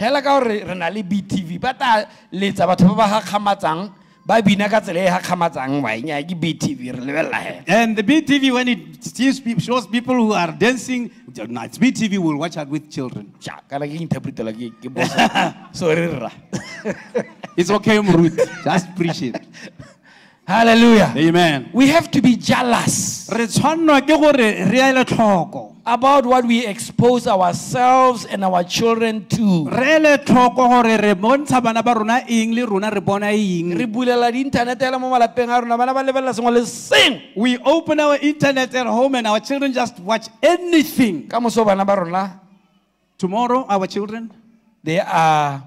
hela ka gore re na le btv ba tla letsa batho ba ba gakgamatsang ba bina ka tsela e gakgamatsang baenya ke btv re lebelela hela And the BTV, when it sees, shows people who are dancing, it's BTV will watch out with children. Ja, kana ke interpretela ke ke bosa *laughs* sorry rra It's okay, Murut. Just preach it. hallelujah Amen. we have to be jealous Re tshwanelwa ke gore re ele tlhoko. About what we expose ourselves and our children to. re le tlhoko gore re bontsha bana ba rona eng le rona re bona eng Re bulela di internet hela mo malapeng a rona bana ba lebelela sengwe le seng. we open our internet at home and our children just watch anything Ka moso bana ba rona tomorrow our children they are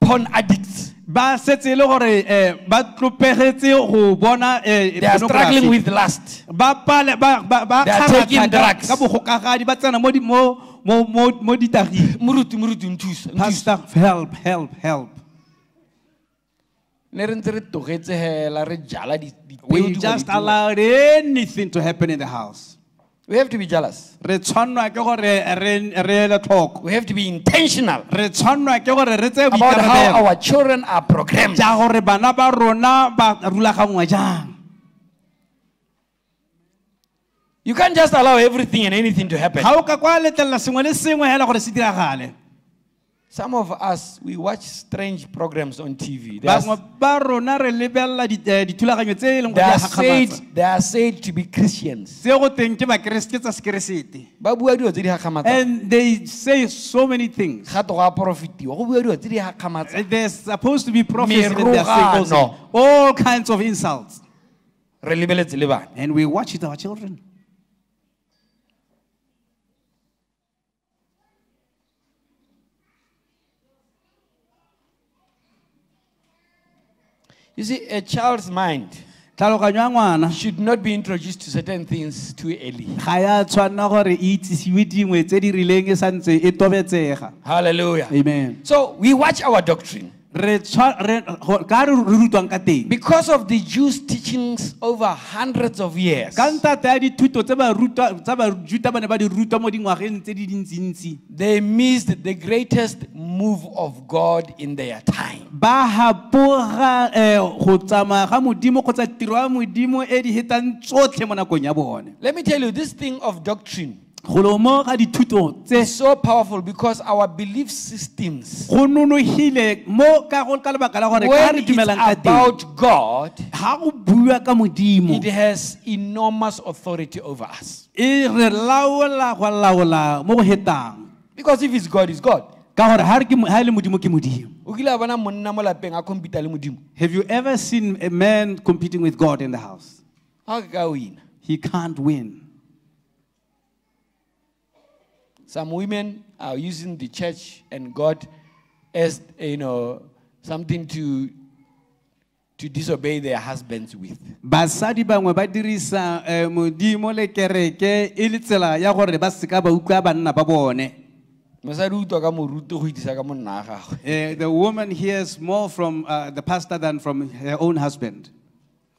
porn addicts. Ba setse le gore eh, ba tlopegetse go bona eh, They are struggling with lust. ba pale- ba- ba- ba They are taking drugs. ka bogokagadi ba tsena mo di- mo- mo- mo- mo Moruti moruti nthusa. nthusa. pastor help help help Ne re ntse re togetse hela re jala di di we just allowed anything to happen in the house We have to be jealous. re tshwanwa ke gore re re ele tlhoko We have to be intentional re tshwanwa ke gore re tse about how boikarabelo our children are programmed. tša gore bana ba rona ba rulagangwa jang You can't just allow everything and anything to happen. ga o ka kwa letlelela sengwe le sengwe hela gore se diragale Some of us, we watch strange programs on TV. They are, bangwe ba rona re lebelela di- eh, dithulaganyo tse leng they are di a gakgamatsa said, they are said to be Christians. tse go teng ke bakeres- ke tsa sekeresete Ba bua dilo tse di and they say so many things Gato go a profitiwa, go bua dilo tse di gakgamatsang. there's supposed to be prophets that they're saying those all kinds of insults Re lebeletse le bana. and we watch it our children You see, a child's mind tlhaloganyo ya ngwana should not be introduced to certain things too early. ga ya tshwanela gore itsisiwe dingwe tse di rileng santse tobetsega Hallelujah. amen So we watch our doctrine. Re tshwa- re- go- ka re re rutwang ka teng. Because of the Jews' teachings over hundreds of years, ka ntate ya dithuto tse barutwa- tsa bajuta ba ne ba di rutwa mo dingwageng tse di dintsintsi. They missed the greatest move of God in their time. ba hapoga um go tsamaya ga modimo kgotsa tiro ya modimo e di hetang tsotlhe mo nakong ya bone. Let me tell you, this thing of doctrine golo mo ga dithuto is tse so powerful because our belief systems, go nonogile mo ka go ka lebaka la gore ka when it's dumelang ka teng about God, ga go bua ka it has enormous authority over us. re laola go laola mo go hetang Because if it's God, it's God. ka gore ha re ke mo- ha le modimo ke modimo O kile a bona monna mo lapeng a compete le modimo. have you ever seen a man competing with god in the house Ha ke ka win. he can't win Some women are using the church and God as you know something to to disobey their husbands with. basadi bangwe ba dirisa eh, modimo le kereke e le tsela ya gore ba seka ba utlwa banna ba bone Mosadi utlwa ka moruti go itisa ka monna gagwe. Eh, the woman hears more from uh, the pastor than from her own husband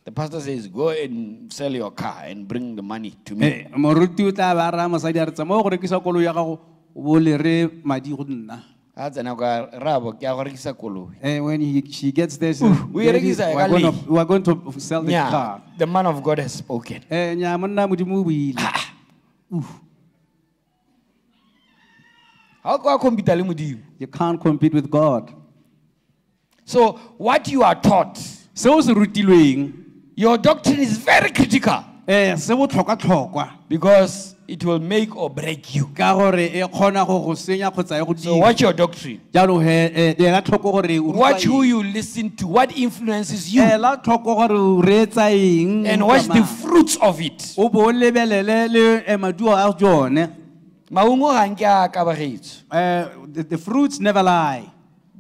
The pastor says, "Go and sell your car and bring the money to me." Eh, moruti o tla ba raya mosadi a re tsamaya go rekisa koloi ya gago bo le re madi go nna Ha tsena kwa rabo ke a go rekisa koloi. Eh, when he, she gets there, she says, we "Daddy, rekisa we're going to sell the Nya, car. the man of God has spoken. Eh, nya, monna modimo o buile. Ha ka compete le modimo. You can't compete with God. So what you are taught, Seo se rutilweng, your doctrine is very critical eh, se because it will make or break you. ka gore e kgona go go senya kgotsa e go So dira watch your doctrine. jaanong he eh, ela tlhoko gore o Watch who you listen to, what influences you, ela tlhoko gore o reetsa eng and watch the fruits of it. o bo o lebelele le eh, maduo a tsone Maungo ga nke a ka bagetso. Eh, the, the fruits never lie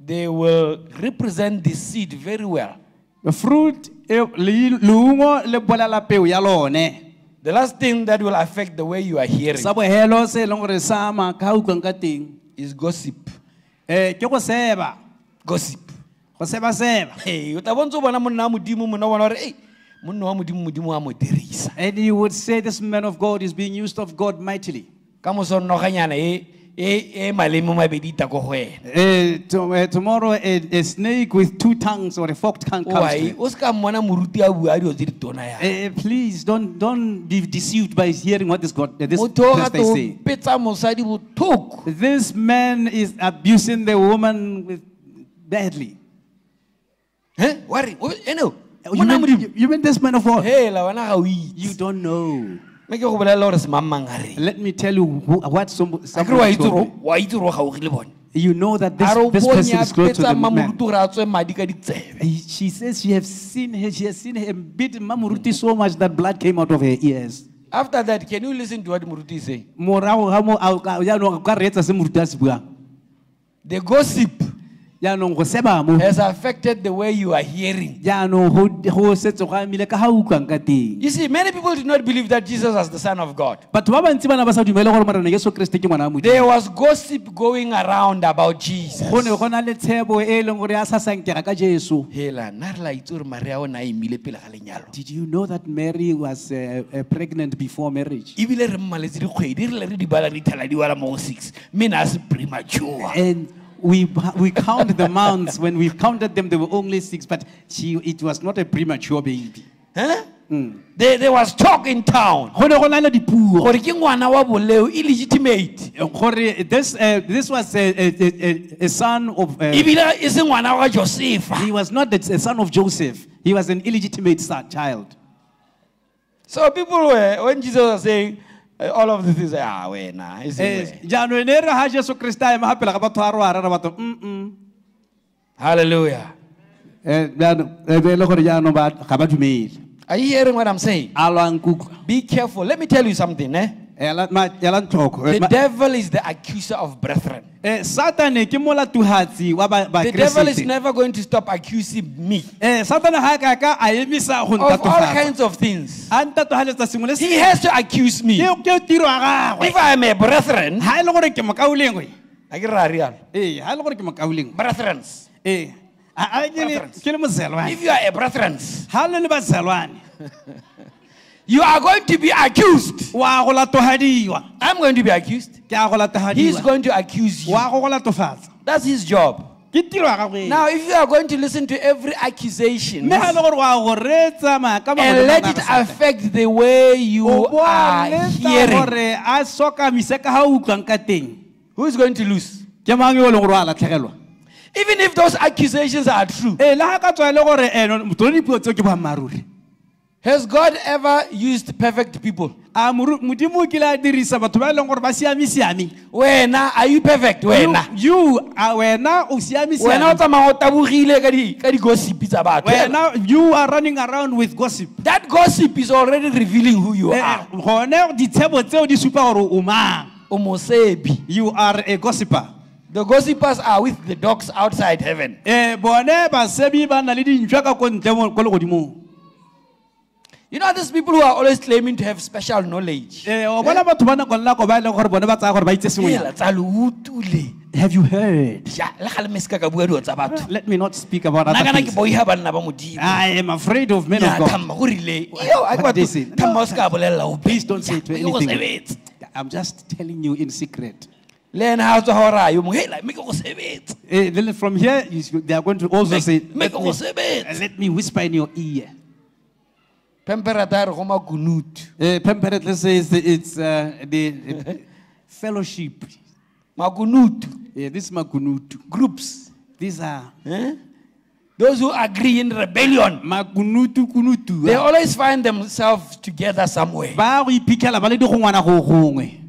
They will represent the seed very well. the fruit le- leungo le bolela peo ya lone. The last thing that will affect the way you are hearing sa bohelo se leng gore sa ama ka utlwang ka teng. is gossip. Gossip. go seba-seba o tla bontse o bona monna wa modimo monna bona gore ei monna wa modimo modimo a mo dirisa. And you would say this man of god is being used of god mightily. Ka e eh? E maleme mabedi ko go wena Eh, to, eh, tomorrow, a, a snake with two tongues or a forked tongue comes to Why? him. o se ka mmona moruti a bua dilo tse di tona ya Eh, please don't don't be deceived by hearing what this God uh, this motho o pastor is saying. petsa mosadi bothoko This man is abusing the woman with badly. Eh, wa reng? O- ene o, You mean, modimo you, you mean this man of God? hela wena ga o You itse don't know. Mme ke go bolelela gore semangmang a reng Let me tell you who, what some, a kere wa somebody told me. wa itse gore o gaogile bone You know that this, this person is close to the man. mamoruti gore a tswe madi ka ditsebe He- She says she has seen her, she has seen him beat Mamuruti so much that blood came out of her ears. after that can you listen to what moruti is saying Morago ga moo, a o ka- jaanong o ka reetsa se moruti a se buang. the gossip jaanong go seba mo. has affected the way you are hearing. Jaanong go- go setse go amile ka ga utlwang ka teng. You see many people did not believe that jesus was the son of god. Batho ba bantsi bana ba sa dumele gore morena yesu kereste ke ngwana wa modimo. There was gossip going around about jesus. Go ne go na le tshebo e e leng gore a sa sankega ka jesu. Hela nna re la itse gore maria o ne a emile pele ga lenyalo? Did you know that mary was uh, uh, pregnant before marriage? Ebile re mmaletse dikgwedi re le re di bala di thala di wala mo go six. Mme ne a se premature. And we, we count the months. When we counted them they were only six but she, it was not a premature baby. Huh? There, there was talk in town. Go ne go na le dipuo. Gore ke ngwana wa boleo illegitimate gore this, uh, this was a, a, a, a son of uh, ebile e se ngwana wa josefa he was not the a son of joseph. He was an illegitimate son, child. So people were when jesus was saying uh, all of this is ah wena e se Eh, wena." jaanong ne re ga jesu kriste a ema gapela ga batho a ro a rera batho mm hallelujah. E be e le gore jaanong ba- ga ba dumele. Are you hearing what i'm saying? A lwang kutlwa be careful. Let me tell you something eh ela ma- ela ntlhoko the Eh, devil is the accuser of brethren. Eh, satane ke molatuhatsi wa ba- the devil is never going to stop accusing me. Eh, satane ga ka ka a emisa go of all kinds of things. A ntatogaletsa sengwe le he has to accuse me. Ke ke tiro ya gagwe. If i am a brethren ga e le gore ke mokaolengwe a ke ra rialo ee ga e le gore ke mokaolengwe brethrens. Ee a- a- ke le- Preference. ke le mozelwane if you are a brethrens *laughs* you are going to be accused. Wa go latogadiwa i'm going to be accused. Ke a go he's going to accuse you. Wa go go latofatsa. That's his job. Now if you are going to listen to every accusation e and let it affect the way you are hearing. gore a sokamise ka ga o utlwang ka teng. Who's going to lose? E even if those accusations are true has god ever used perfect people? A modimo o kile a dirisa batho ba e leng gore ba siame-siame. Wena are you perfect? Wena. you a wena o wena o siame-siame tsamaya o tabogile ka di- ka digosipi tsa batho. Wena you are running around with gossip. That gossip is already revealing who you Eh, are. gone ditshebo tseo di supa gore o mang? O mosebi. You are a gossiper. The gossipers are with the dogs outside heaven you know these people who are always claiming to have special knowledge. Um o bona batho ba nako le nako ba e leng gore bone ba tsaya gore ba itse Hela, sengwenyana tsa leutule have you heard? Ja, le ga le me se ka ka bua dio tsa batho. Let me not speak about other things. boiga banna ba modimo. I am afraid of men of god. thamma go rile Yo, a ke What they say? thamma o se ka bolelela ope. please don't say to mme ke go anything. i'm just telling you in secret. Le ene ga a tswa ga ora yo mongwe hela mme ke go sebetse. Eh, from here they are going to also say let me, let me whisper in your ear pemperata ya re go makunutu uh, Pemperetler says it's uh, the *laughs* fellowship. Makunutu. Yeah, this makunutu. Groups. These are eh? those who agree in rebellion. Makunutu kunutu they ah. always find themselves together somewhere ba go iphitlhela ba le digongwana go gongwe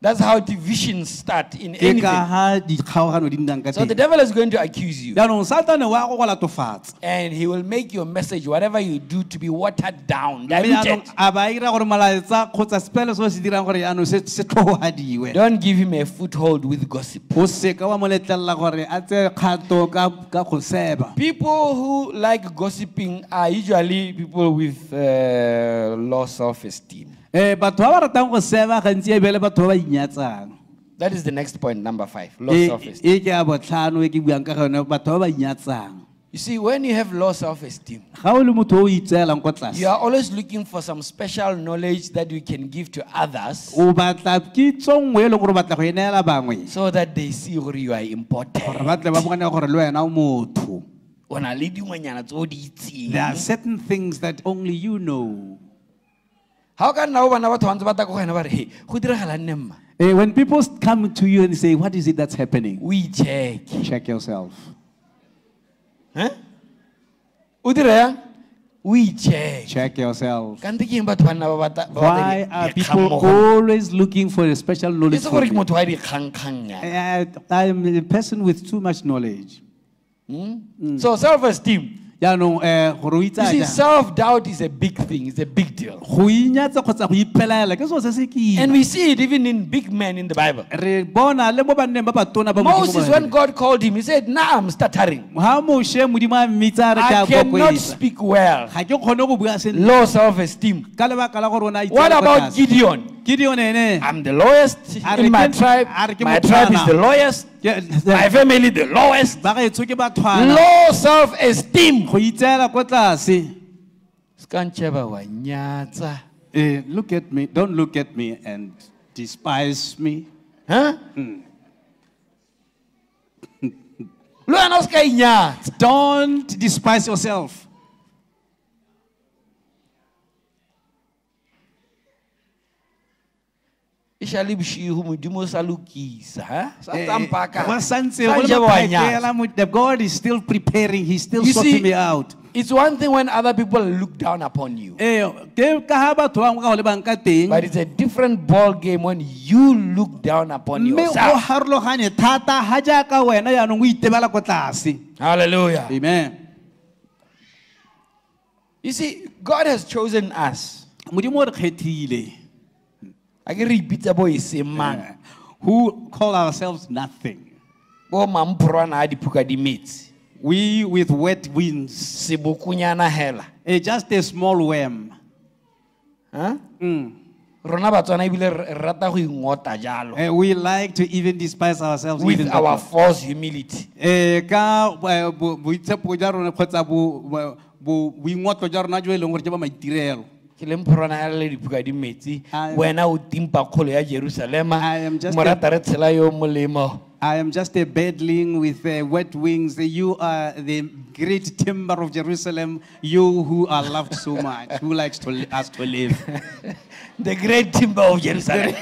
that's how divisions start in anything ka ga dikgaogano di nnang ka so the devil is going to accuse you. Jaanong satane wa go go latofatsa and he will make your message whatever you do to be watered down diluted. jaanong a ba ira gore molaetsa kgotsa sepele seo se dirang gore jaanong se se tlhoogadiwe don't give him a foothold with gossip. O seka wa mo letlelela gore a tseye kgato ka ka go seba. People who like gossiping are usually people with uh, low self-esteem. um Eh, batho ba ba ratang go seba gantsi e bele batho ba ba inyatsang. That is the next point number five low e self-esteem. e ke ya botlhano e ke buang ka gone batho ba ba inyatsang. You see when you have low self-esteem ga o le motho o itseelang ko you are always looking for some special knowledge that you can give to others. o batla kitso nngwe e leng gore o batla go e neela bangwe. So that they see gore you are gore important ba tle ba bone gore le wena o motho. O na le dingwenyana tse o di itseng. There are certain things that only you know ga o ka nna o bona batho bantse ba ta ko go wena ba re he go diragala nne mma Eh, when people come to you and say what is it that's happening We icheke check yourself Eh? yang o o i-check Check yourself. kante ke eng batho banna ba bata- ba Why are people dikgang mo go nna? always looking for a special knowledge? se from gore ke me? motho wa dikgangkgang yana. I am a person with too much knowledge. so self-esteem Yaanong, eh, gore o itse Eh, you see self-doubt is a big thing it's a big deal. Go inyatsa kgotsa go ipelaela ke selo se se kima. and we see it even in big men in the bible. Re bona le mo banneng ba batona ba Modimo moses when god called him he said now i'm stuttering. Ha moshe modimo a mmitsa a re ke i cannot speak well. Ga ke kgone go bua sentle. Low self-esteem. Ka lebaka la gore o ne a itse what a le ko about gideon gideon i'm the lowest in my tribe. a re ke my tribe is the lowest my family the lowest. ba gaetsho ke bathwana low self-esteem. Go itseela ko tlase. Skancheba wa nyatsa. Eh, look at me. Don't look at me and despise me. Huh? Lo wena o ska don't despise yourself Shale boshigo modimo o sa lokisa, ha? Sa Eh, tsampaka. go santse Sa go le njeba wa maphakela nyatsa. mo- the god is still preparing he's still You sorting see, me out It's one thing when other people look down upon you. Eh, ke ka ha batho bangwe ka go lebang ka teng But it's a different ball game when you look down upon mme go yourself. harologane thata wena yaanong o itebela Hallelujah. amen You see, God has chosen us. Modimo o re kgethile A ke re ipitsa bo seng mang. Eh, who call ourselves nothing Bo mampurwana a diphuka di metsi. we with wet winds hela. eh, just a small worm Huh? Mm. Eh, we like to even despise ourselves with even our false humility eh ke ba maitirelo ke leng le diphuka di metsi I- wena o timpa kgolo ya jerusalema I am just morata re tshela yo molemo I am just a bedling with uh, wet wings. You are the great timber of Jerusalem. You who are loved so much, who likes to us to live. *laughs* the great timber of jerusalem *laughs*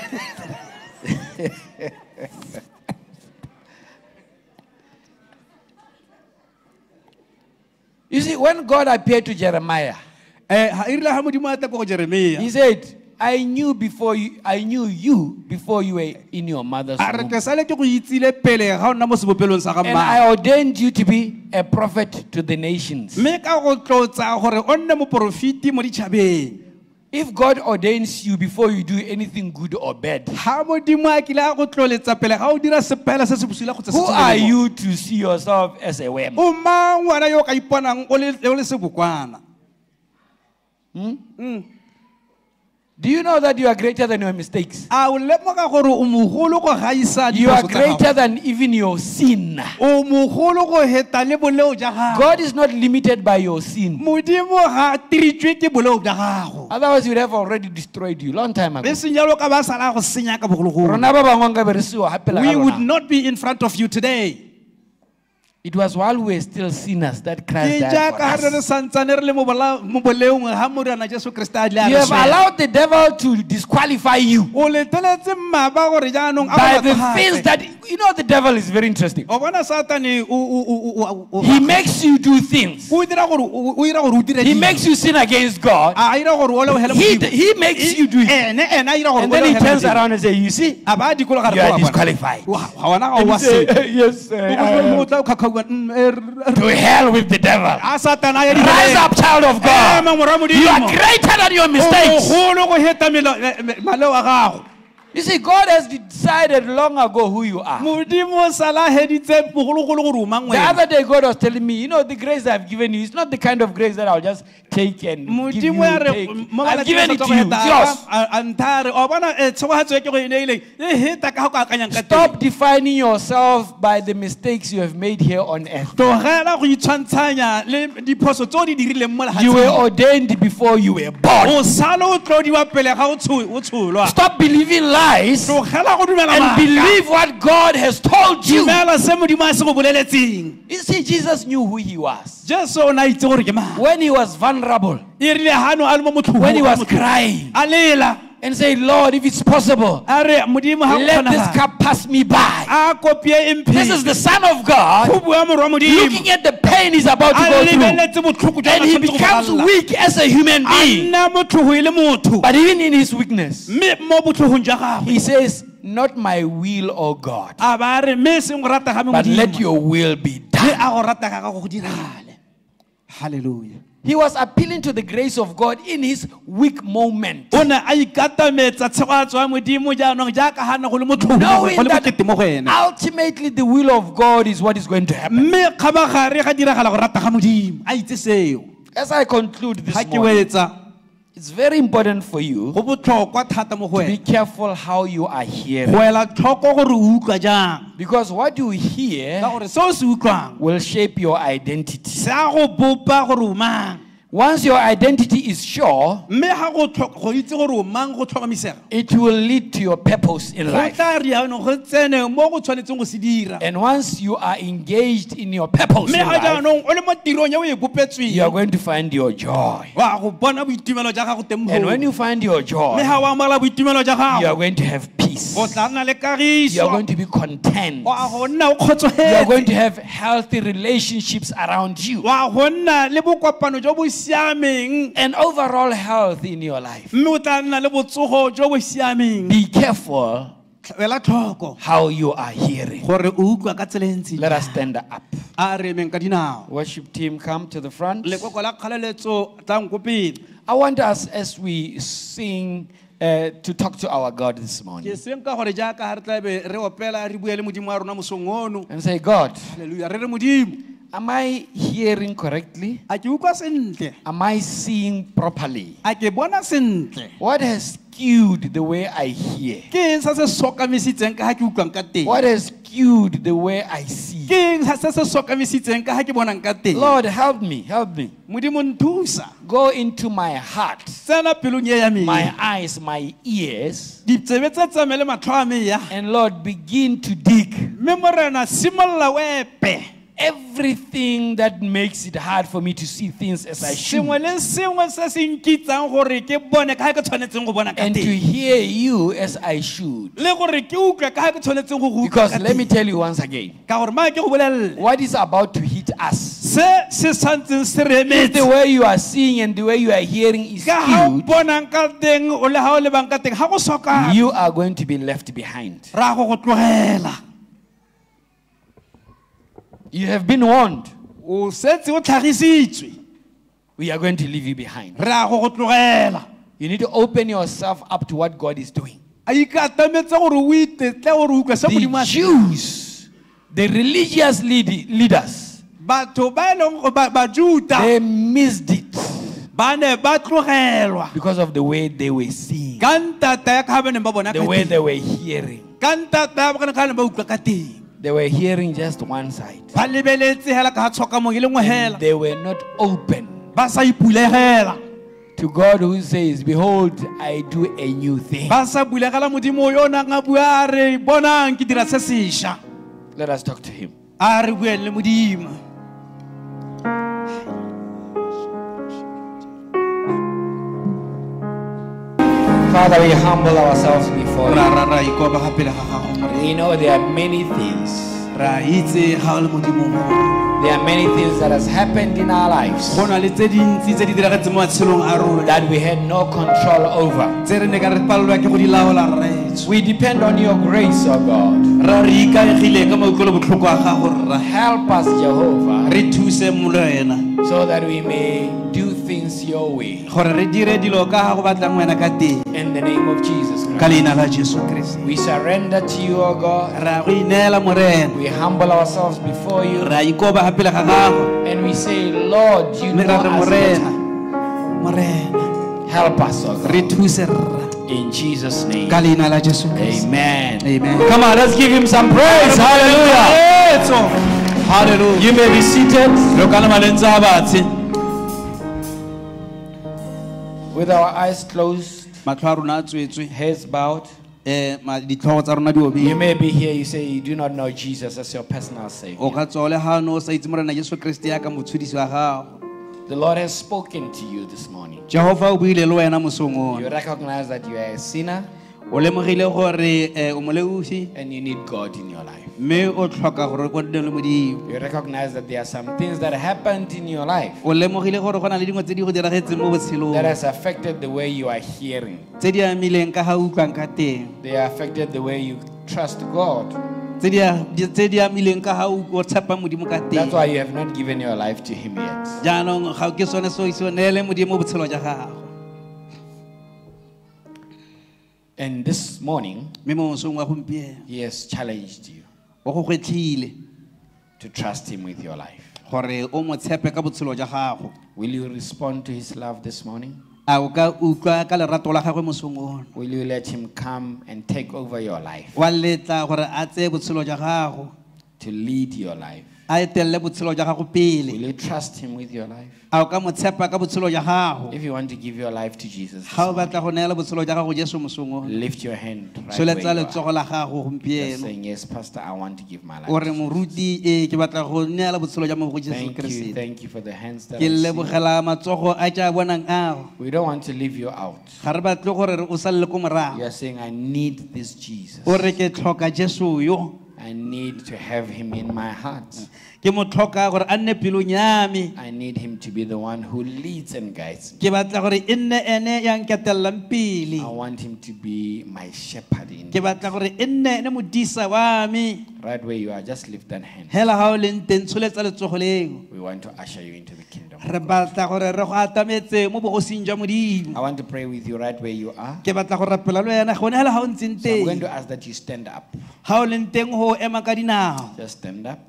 you see when god appeared to jeremiah He said, I knew before you, I knew you before you were in your mother's womb. And I ordained you to be a prophet to the nations. If God ordains you before you do anything good or bad, who are you to see yourself as a worm? Le sebokwana? do you know that you are greater than your mistakes? A o lemoga gore o mogolo go gaisa you are diphoso tsa gago? greater than even your sin. O mogolo go heta le boleo ja gago? God is not limited by your sin. Modimo ga tiritšwe ke boleo ja gago. Otherwise he would have already destroyed you. Long time ago. Be seng jalo ka ba sala go senya ka bogologolo. Rona ba bangwe nka be re sewa gape le ga we would not be in front of you today It was while we were still sinners that Christ died for us. You have allowed the devil to disqualify you by the things that you know the devil is very interesting. He makes you do things. He makes you sin against God. He, he makes you do it. And then he turns around and says, You see, you are disqualified. Say, yes, uh, I, uh, o kgakgauwa, r- r- to hell with the devil. A satana ya rise up child of god. Ema, ngwana wa you are greater than your mistakes mogolo go heta melo- maleo a gago you see god has decided long ago who you are. Modimo o sala a heditse bogologolo gore o mang the other day god was telling me you know the grace i've given you it's not the kind of grace that i'll just take and give you modimo ya re take. i've given it to you. go heta, it's yours stop defining yourself by the mistakes you have made here on earth. Tlogela go itshwantshanya le diphoso tse o di dirileng mo you were ordained before you were born. O sale o tlodiwa pele ga o tsho- o tsholwa. Stop believing lies dumela and believe what god has told you. Dumela se modimo a se go boleletseng. You see jesus knew who he was. Jesu o ne a itse gore when he was vulnerable. Rile gano a le mo motlhogong when he was crying and say, Lord, if it's possible, a re modimo ha go let this cup pass me by. This is the Son of God go bua morwa looking at the pain he's about to go through. lebeletse botlhoko jwa And he a tshwanetse go becomes weak as a human being. nna motlhogo le motho. But even in his weakness, mme mo botlhogong jwa gagwe. he says, Not my will, O God, a ba re mme seng go rata ga me but let your will be done. a go rata ga gago go diragale halleluja He was appealing to the grace of God in his weak moment. o ne a ikatametsa tshegoatso ya modimo jaanong jaaka ga ne go le motlhogo mo go- Knowing that bokete mo go ene ultimately the will of God is what is going to happen. mme kgabagare ga diragala go rata ga modimo a itse seo As I conclude this morning, it's very important for you go botlhokwa thata mo go to be careful how you are hearing. go ela tlhoko gore o utlwa jang Because what you hear gore seo se utlwang will shape your identity. Se a go bopa gore o mang Once your identity is sure, mme ga go tlhok- go itse gore o mang go tlhomamisega it will lead to your purpose in life. tla rianong go tsene mo go tshwanetseng go se dira And once you are engaged in your purpose in life, jaanong o le mo tirong ya o you are going to find your joy. wa go bona boitumelo jwa gago teng And when you find your joy, mme ga o amogela boitumelo jwa you are going to have peace. o tla nna le You are going to be content. wa go nna o You are going to have healthy relationships around you wa go nna le bokopano jo bo siameng. And overall health in your life. mme o tla nna le botsogo jo bo siameng. Be careful how you are hearing. gore o utlwa ka tsela ntsi Let us stand up. a re emeng ka dinao. Worship team, come to the front. lekoko la kgaleletso tlang ko pele I want us, as we sing, uh, to talk to our God this morning. Seng ka gore jaaka ga re tlabe re opela re bue le modimo wa rona mosong ono. And say, God, halleluja re re modimo am I hearing correctly? a ke utlwa sentle Am I seeing properly? a ke bona sentle What has skewed the way I hear? ke eng sa se sokamisitseng ka ga ke utlwang ka teng? What has skewed the way I see? ke eng sa se se sokamisitseng ka ga ke bonang ka teng? Lord, help me, help me. modimo nthusa. Go into my heart, tsena pelong e ya me. My eyes, my ears, ditsebe tse tsame le matlho a meya and Lord, begin to dig. Mme morena simolola o epe everything that makes it hard for me to see things as I should. le sengwe se se nkitsang gore ke bone ka ga ke tshwanetseng go bona ka And to hear you as I should. le gore ke utlwe ka ga ke tshwanetseng go go utlwa Because let me tell you once again what is about to hit us. se se santseng se re If the way you are seeing and the way you are hearing is skewed, bonang ka teng o le ga o lebang ka teng ga go soka you are going to be left behind. ra go go tlogela You have been warned. o setse o tlhagisitswe We are going to leave you behind. ra go go tlogela You need to open yourself up to what God is doing. a ikatametse gore o itetle gore o utlwe se modimo The Jews, the religious lead- leaders, batho ba leng go- ba- bajuda they missed it ba ne ba tlogelwa because of the way they were seeing, ka ntata ya ka ga ba neng ba bona ka the way they were hearing. Ka ntata ya ka ga ne ba utlwa ka teng They were hearing just one side. ba lebeletse hela ka ga tshoka mong le nngwe hela. They were not open. Ba sa ipulegela to God who says, Behold, I do a new thing. ba sa bulegela modimo yo o nang a bua a re bonang ke dira se sešwa Let us talk to Him. a re bueng le modimo. Father, we humble ourselves before ra you. ra ra ikoba ga pele ga gago more We know there are many things. ra itse ga o le modimo mo There are many things that has happened in our lives go na le tse dintsi tse di diragetseng mo matshelong a rona that we had no control over. tse re ne ka re palelwa ke go di laola rraetso We depend on your grace, O God. ra re ikaegile ka maitlolo botlhoko a gago rra Help us, Jehovah, re thuse mo le wena so that we may do things your way. Gore re dire dilo ka ga go batlang wena ka teng In the name of Jesus ka Christ. leina la jesu kriste We surrender to you, O God. ra go ineela morena We humble ourselves before you. ra ikoba ga pele ga gago And we say, Lord, you know ra re us morena morena Help us, O re God. thuse rra In Jesus' name. ka leina la jesu kriste Amen. amen Come on, let's give him some praise. Hallelujah. hallelujah You may be seated lo kana malentse a batshe with our eyes closed, matlho a rona a tswetswe heads bowed. Eh, ditlhogo tsa rona di You obile may be here, you say you do not know Jesus as your personal o Savior. ka tswa o le gano o sa itse morena jesu kriste yaka motshedisi wa gago The Lord has spoken to you this morning. jehova o buile le wena mosong ona You recognize that you are a sinner o lemogile gore um o moleusi and you need God in your life. mme o tlhoka gore o nne le modimo You recognize that there are some things that happened in your life o lemogile gore go na le dingwe tse di go diragetseng mo botshelong that has affected the way you are hearing. tse di amileng ka ga utlwang ka teng They affected the way you trust God. tse di a- di- tse di amileng ka ga o o tshepa modimo ka That's why you have not given your life to Him yet. jaanong ga ke sone se o ise o neele modimo botshelo jwa gago And this morning, mme mo mosong wa gompieno He has challenged you o go kgwetlhile to trust Him with your life. gore o mo tshepe ka botshelo jwa gago Will you respond to His love this morning? a o ka utlwa ka lerato la gagwe mosong ono Will you let Him come and take over your life, wa letla gore a tseye botshelo jwa gago to lead your life? A etelele botshelo jwa gago pele Will you trust Him with your life? a o ka mo tshepa ka botshelo jwa gago If you want to give your life to Jesus, this ga o morning, batla go neela botshelo jwa gago jesu mosong lift your hand right where soletsa you are. letsogo la gago Just gompieno saying, Yes, Pastor, I want to give my life. o to re Jesus." moruti ke batla go neela botshelo jwa mo go jesu Thank you, keresete thank you for the hands that ke I see. lebogela matsogo a ke a bonang ao We don't want to leave you out. ga re batle gore re o salele ko You morago are saying, I need this Jesus. o re ke tlhoka jesu yo I need to have him in my heart. ke mo tlhoka gore a nne pelong ya me I need him to be the one who leads and guides me. ke batla gore e nne ene ya nketelelang pele I want him to be my shepherd in ke batla gore e nne ene modisa wa me right where you are. Just lift that hand. hela ga o leng teng tsholetsa letsogo leo We want to usher you into the kingdom. Re batla gore re go atametse mo bogosing jwa modimo I want to pray with you right where you are. ke batla go rapela le wena gone hela ga o ntseng So I'm going teng to ask that you stand up. ga o leng teng go ema ka dinao Just stand up.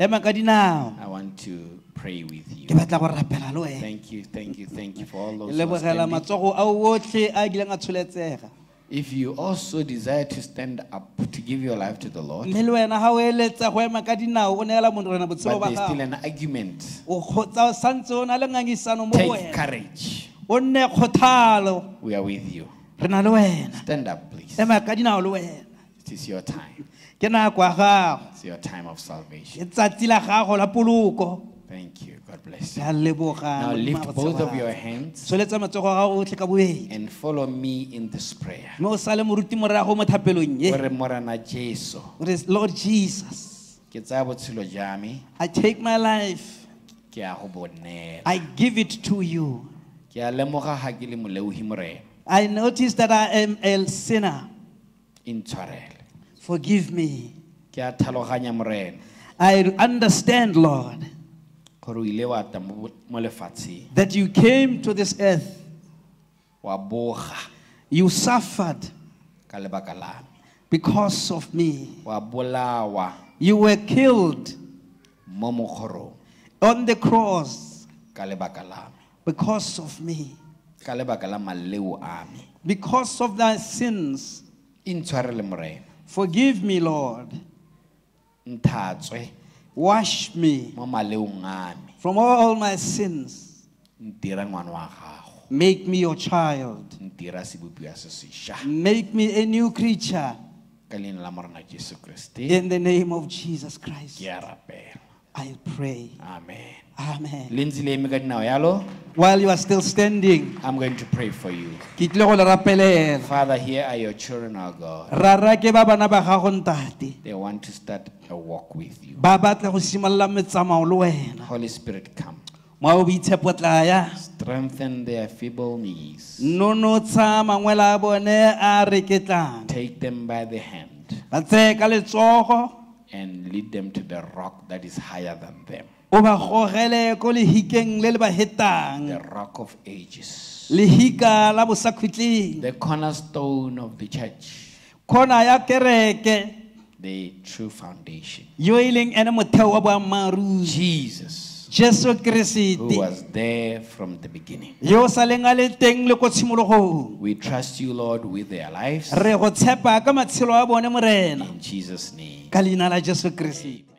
ema ka dinao I want to pray with ke you. batla go rapela le wena Thank you, thank you, thank you for all those who are lebogela standing. matsogo a otlhe a kileng a tsholetsega If you also desire to stand up to give your life to the Lord, mme le wena ga o eletsa go ema ka dinao o neela morena botshelo but ba there's still gago an argument, o kgotsa o santse o na le ngangisano mo go take wena courage. o nne kgothalo We are with you. re na le wena Stand up, please. ema ka dinao le wena It is your time. ke nako ya gago It's your time of salvation. ke tsatsi la gago la poloko Thank you. God bless ke you. Now lift both of your hands tsholetsa matsogo a gago otlhe ka and follow me in this prayer. mme o sale moruti morago mo thapelong ye. Ore morana Jesu, o re, lord jesus. Ke tsaya botshelo jwa me, i take my life. Ke a i give it to you. Ke a lemoga ga ke le moleuhi morena. i notice that i am a sinner. Intshwarele. forgive me. Ke a tlhaloganya i understand lord that you came to this earth you suffered because of me. You were killed on the cross because of me. Ka la maleo a me. because of thy sins. Forgive me lord wash me mo maleong a me. from all my sins. Ntira ngwana wa gago. Make me your child. Ntira sebopiwa se sešwa. Make me a new creature. Ka leina la morena jesu kriste. In the name of jesus christ. Ke a rapela. I pray. Amen amen. Le ntse le eme ka while you are still standing i'm going to pray for you. ke tlile go le father here are your children our god. Rara ke ba bana ba gago ntate. They want to start a walk with you. Ba batla go simolola metsamao holy spirit come. Strengthen their feeble knees. Nonotsha mangwele a bone a reketlang. Take them by the hand ba tseye ka letsogo. and lead them to the rock that is higher than them o ba gogele ko lehikeng le le ba the hetang rock of ages. Lehika la bosakhutleng the cornerstone of the church. Kgona ya kereke. The true foundation. Yo e leng ene motheo wa boammaaruri. Jesus jesu who keresete was there from the beginning. Yo o sa leng a le teng le ko tshimologong. We trust you lord with their lives. Re go tshepa ka matshelo a bone morena. In jesus name. Ka leina la jesu keresete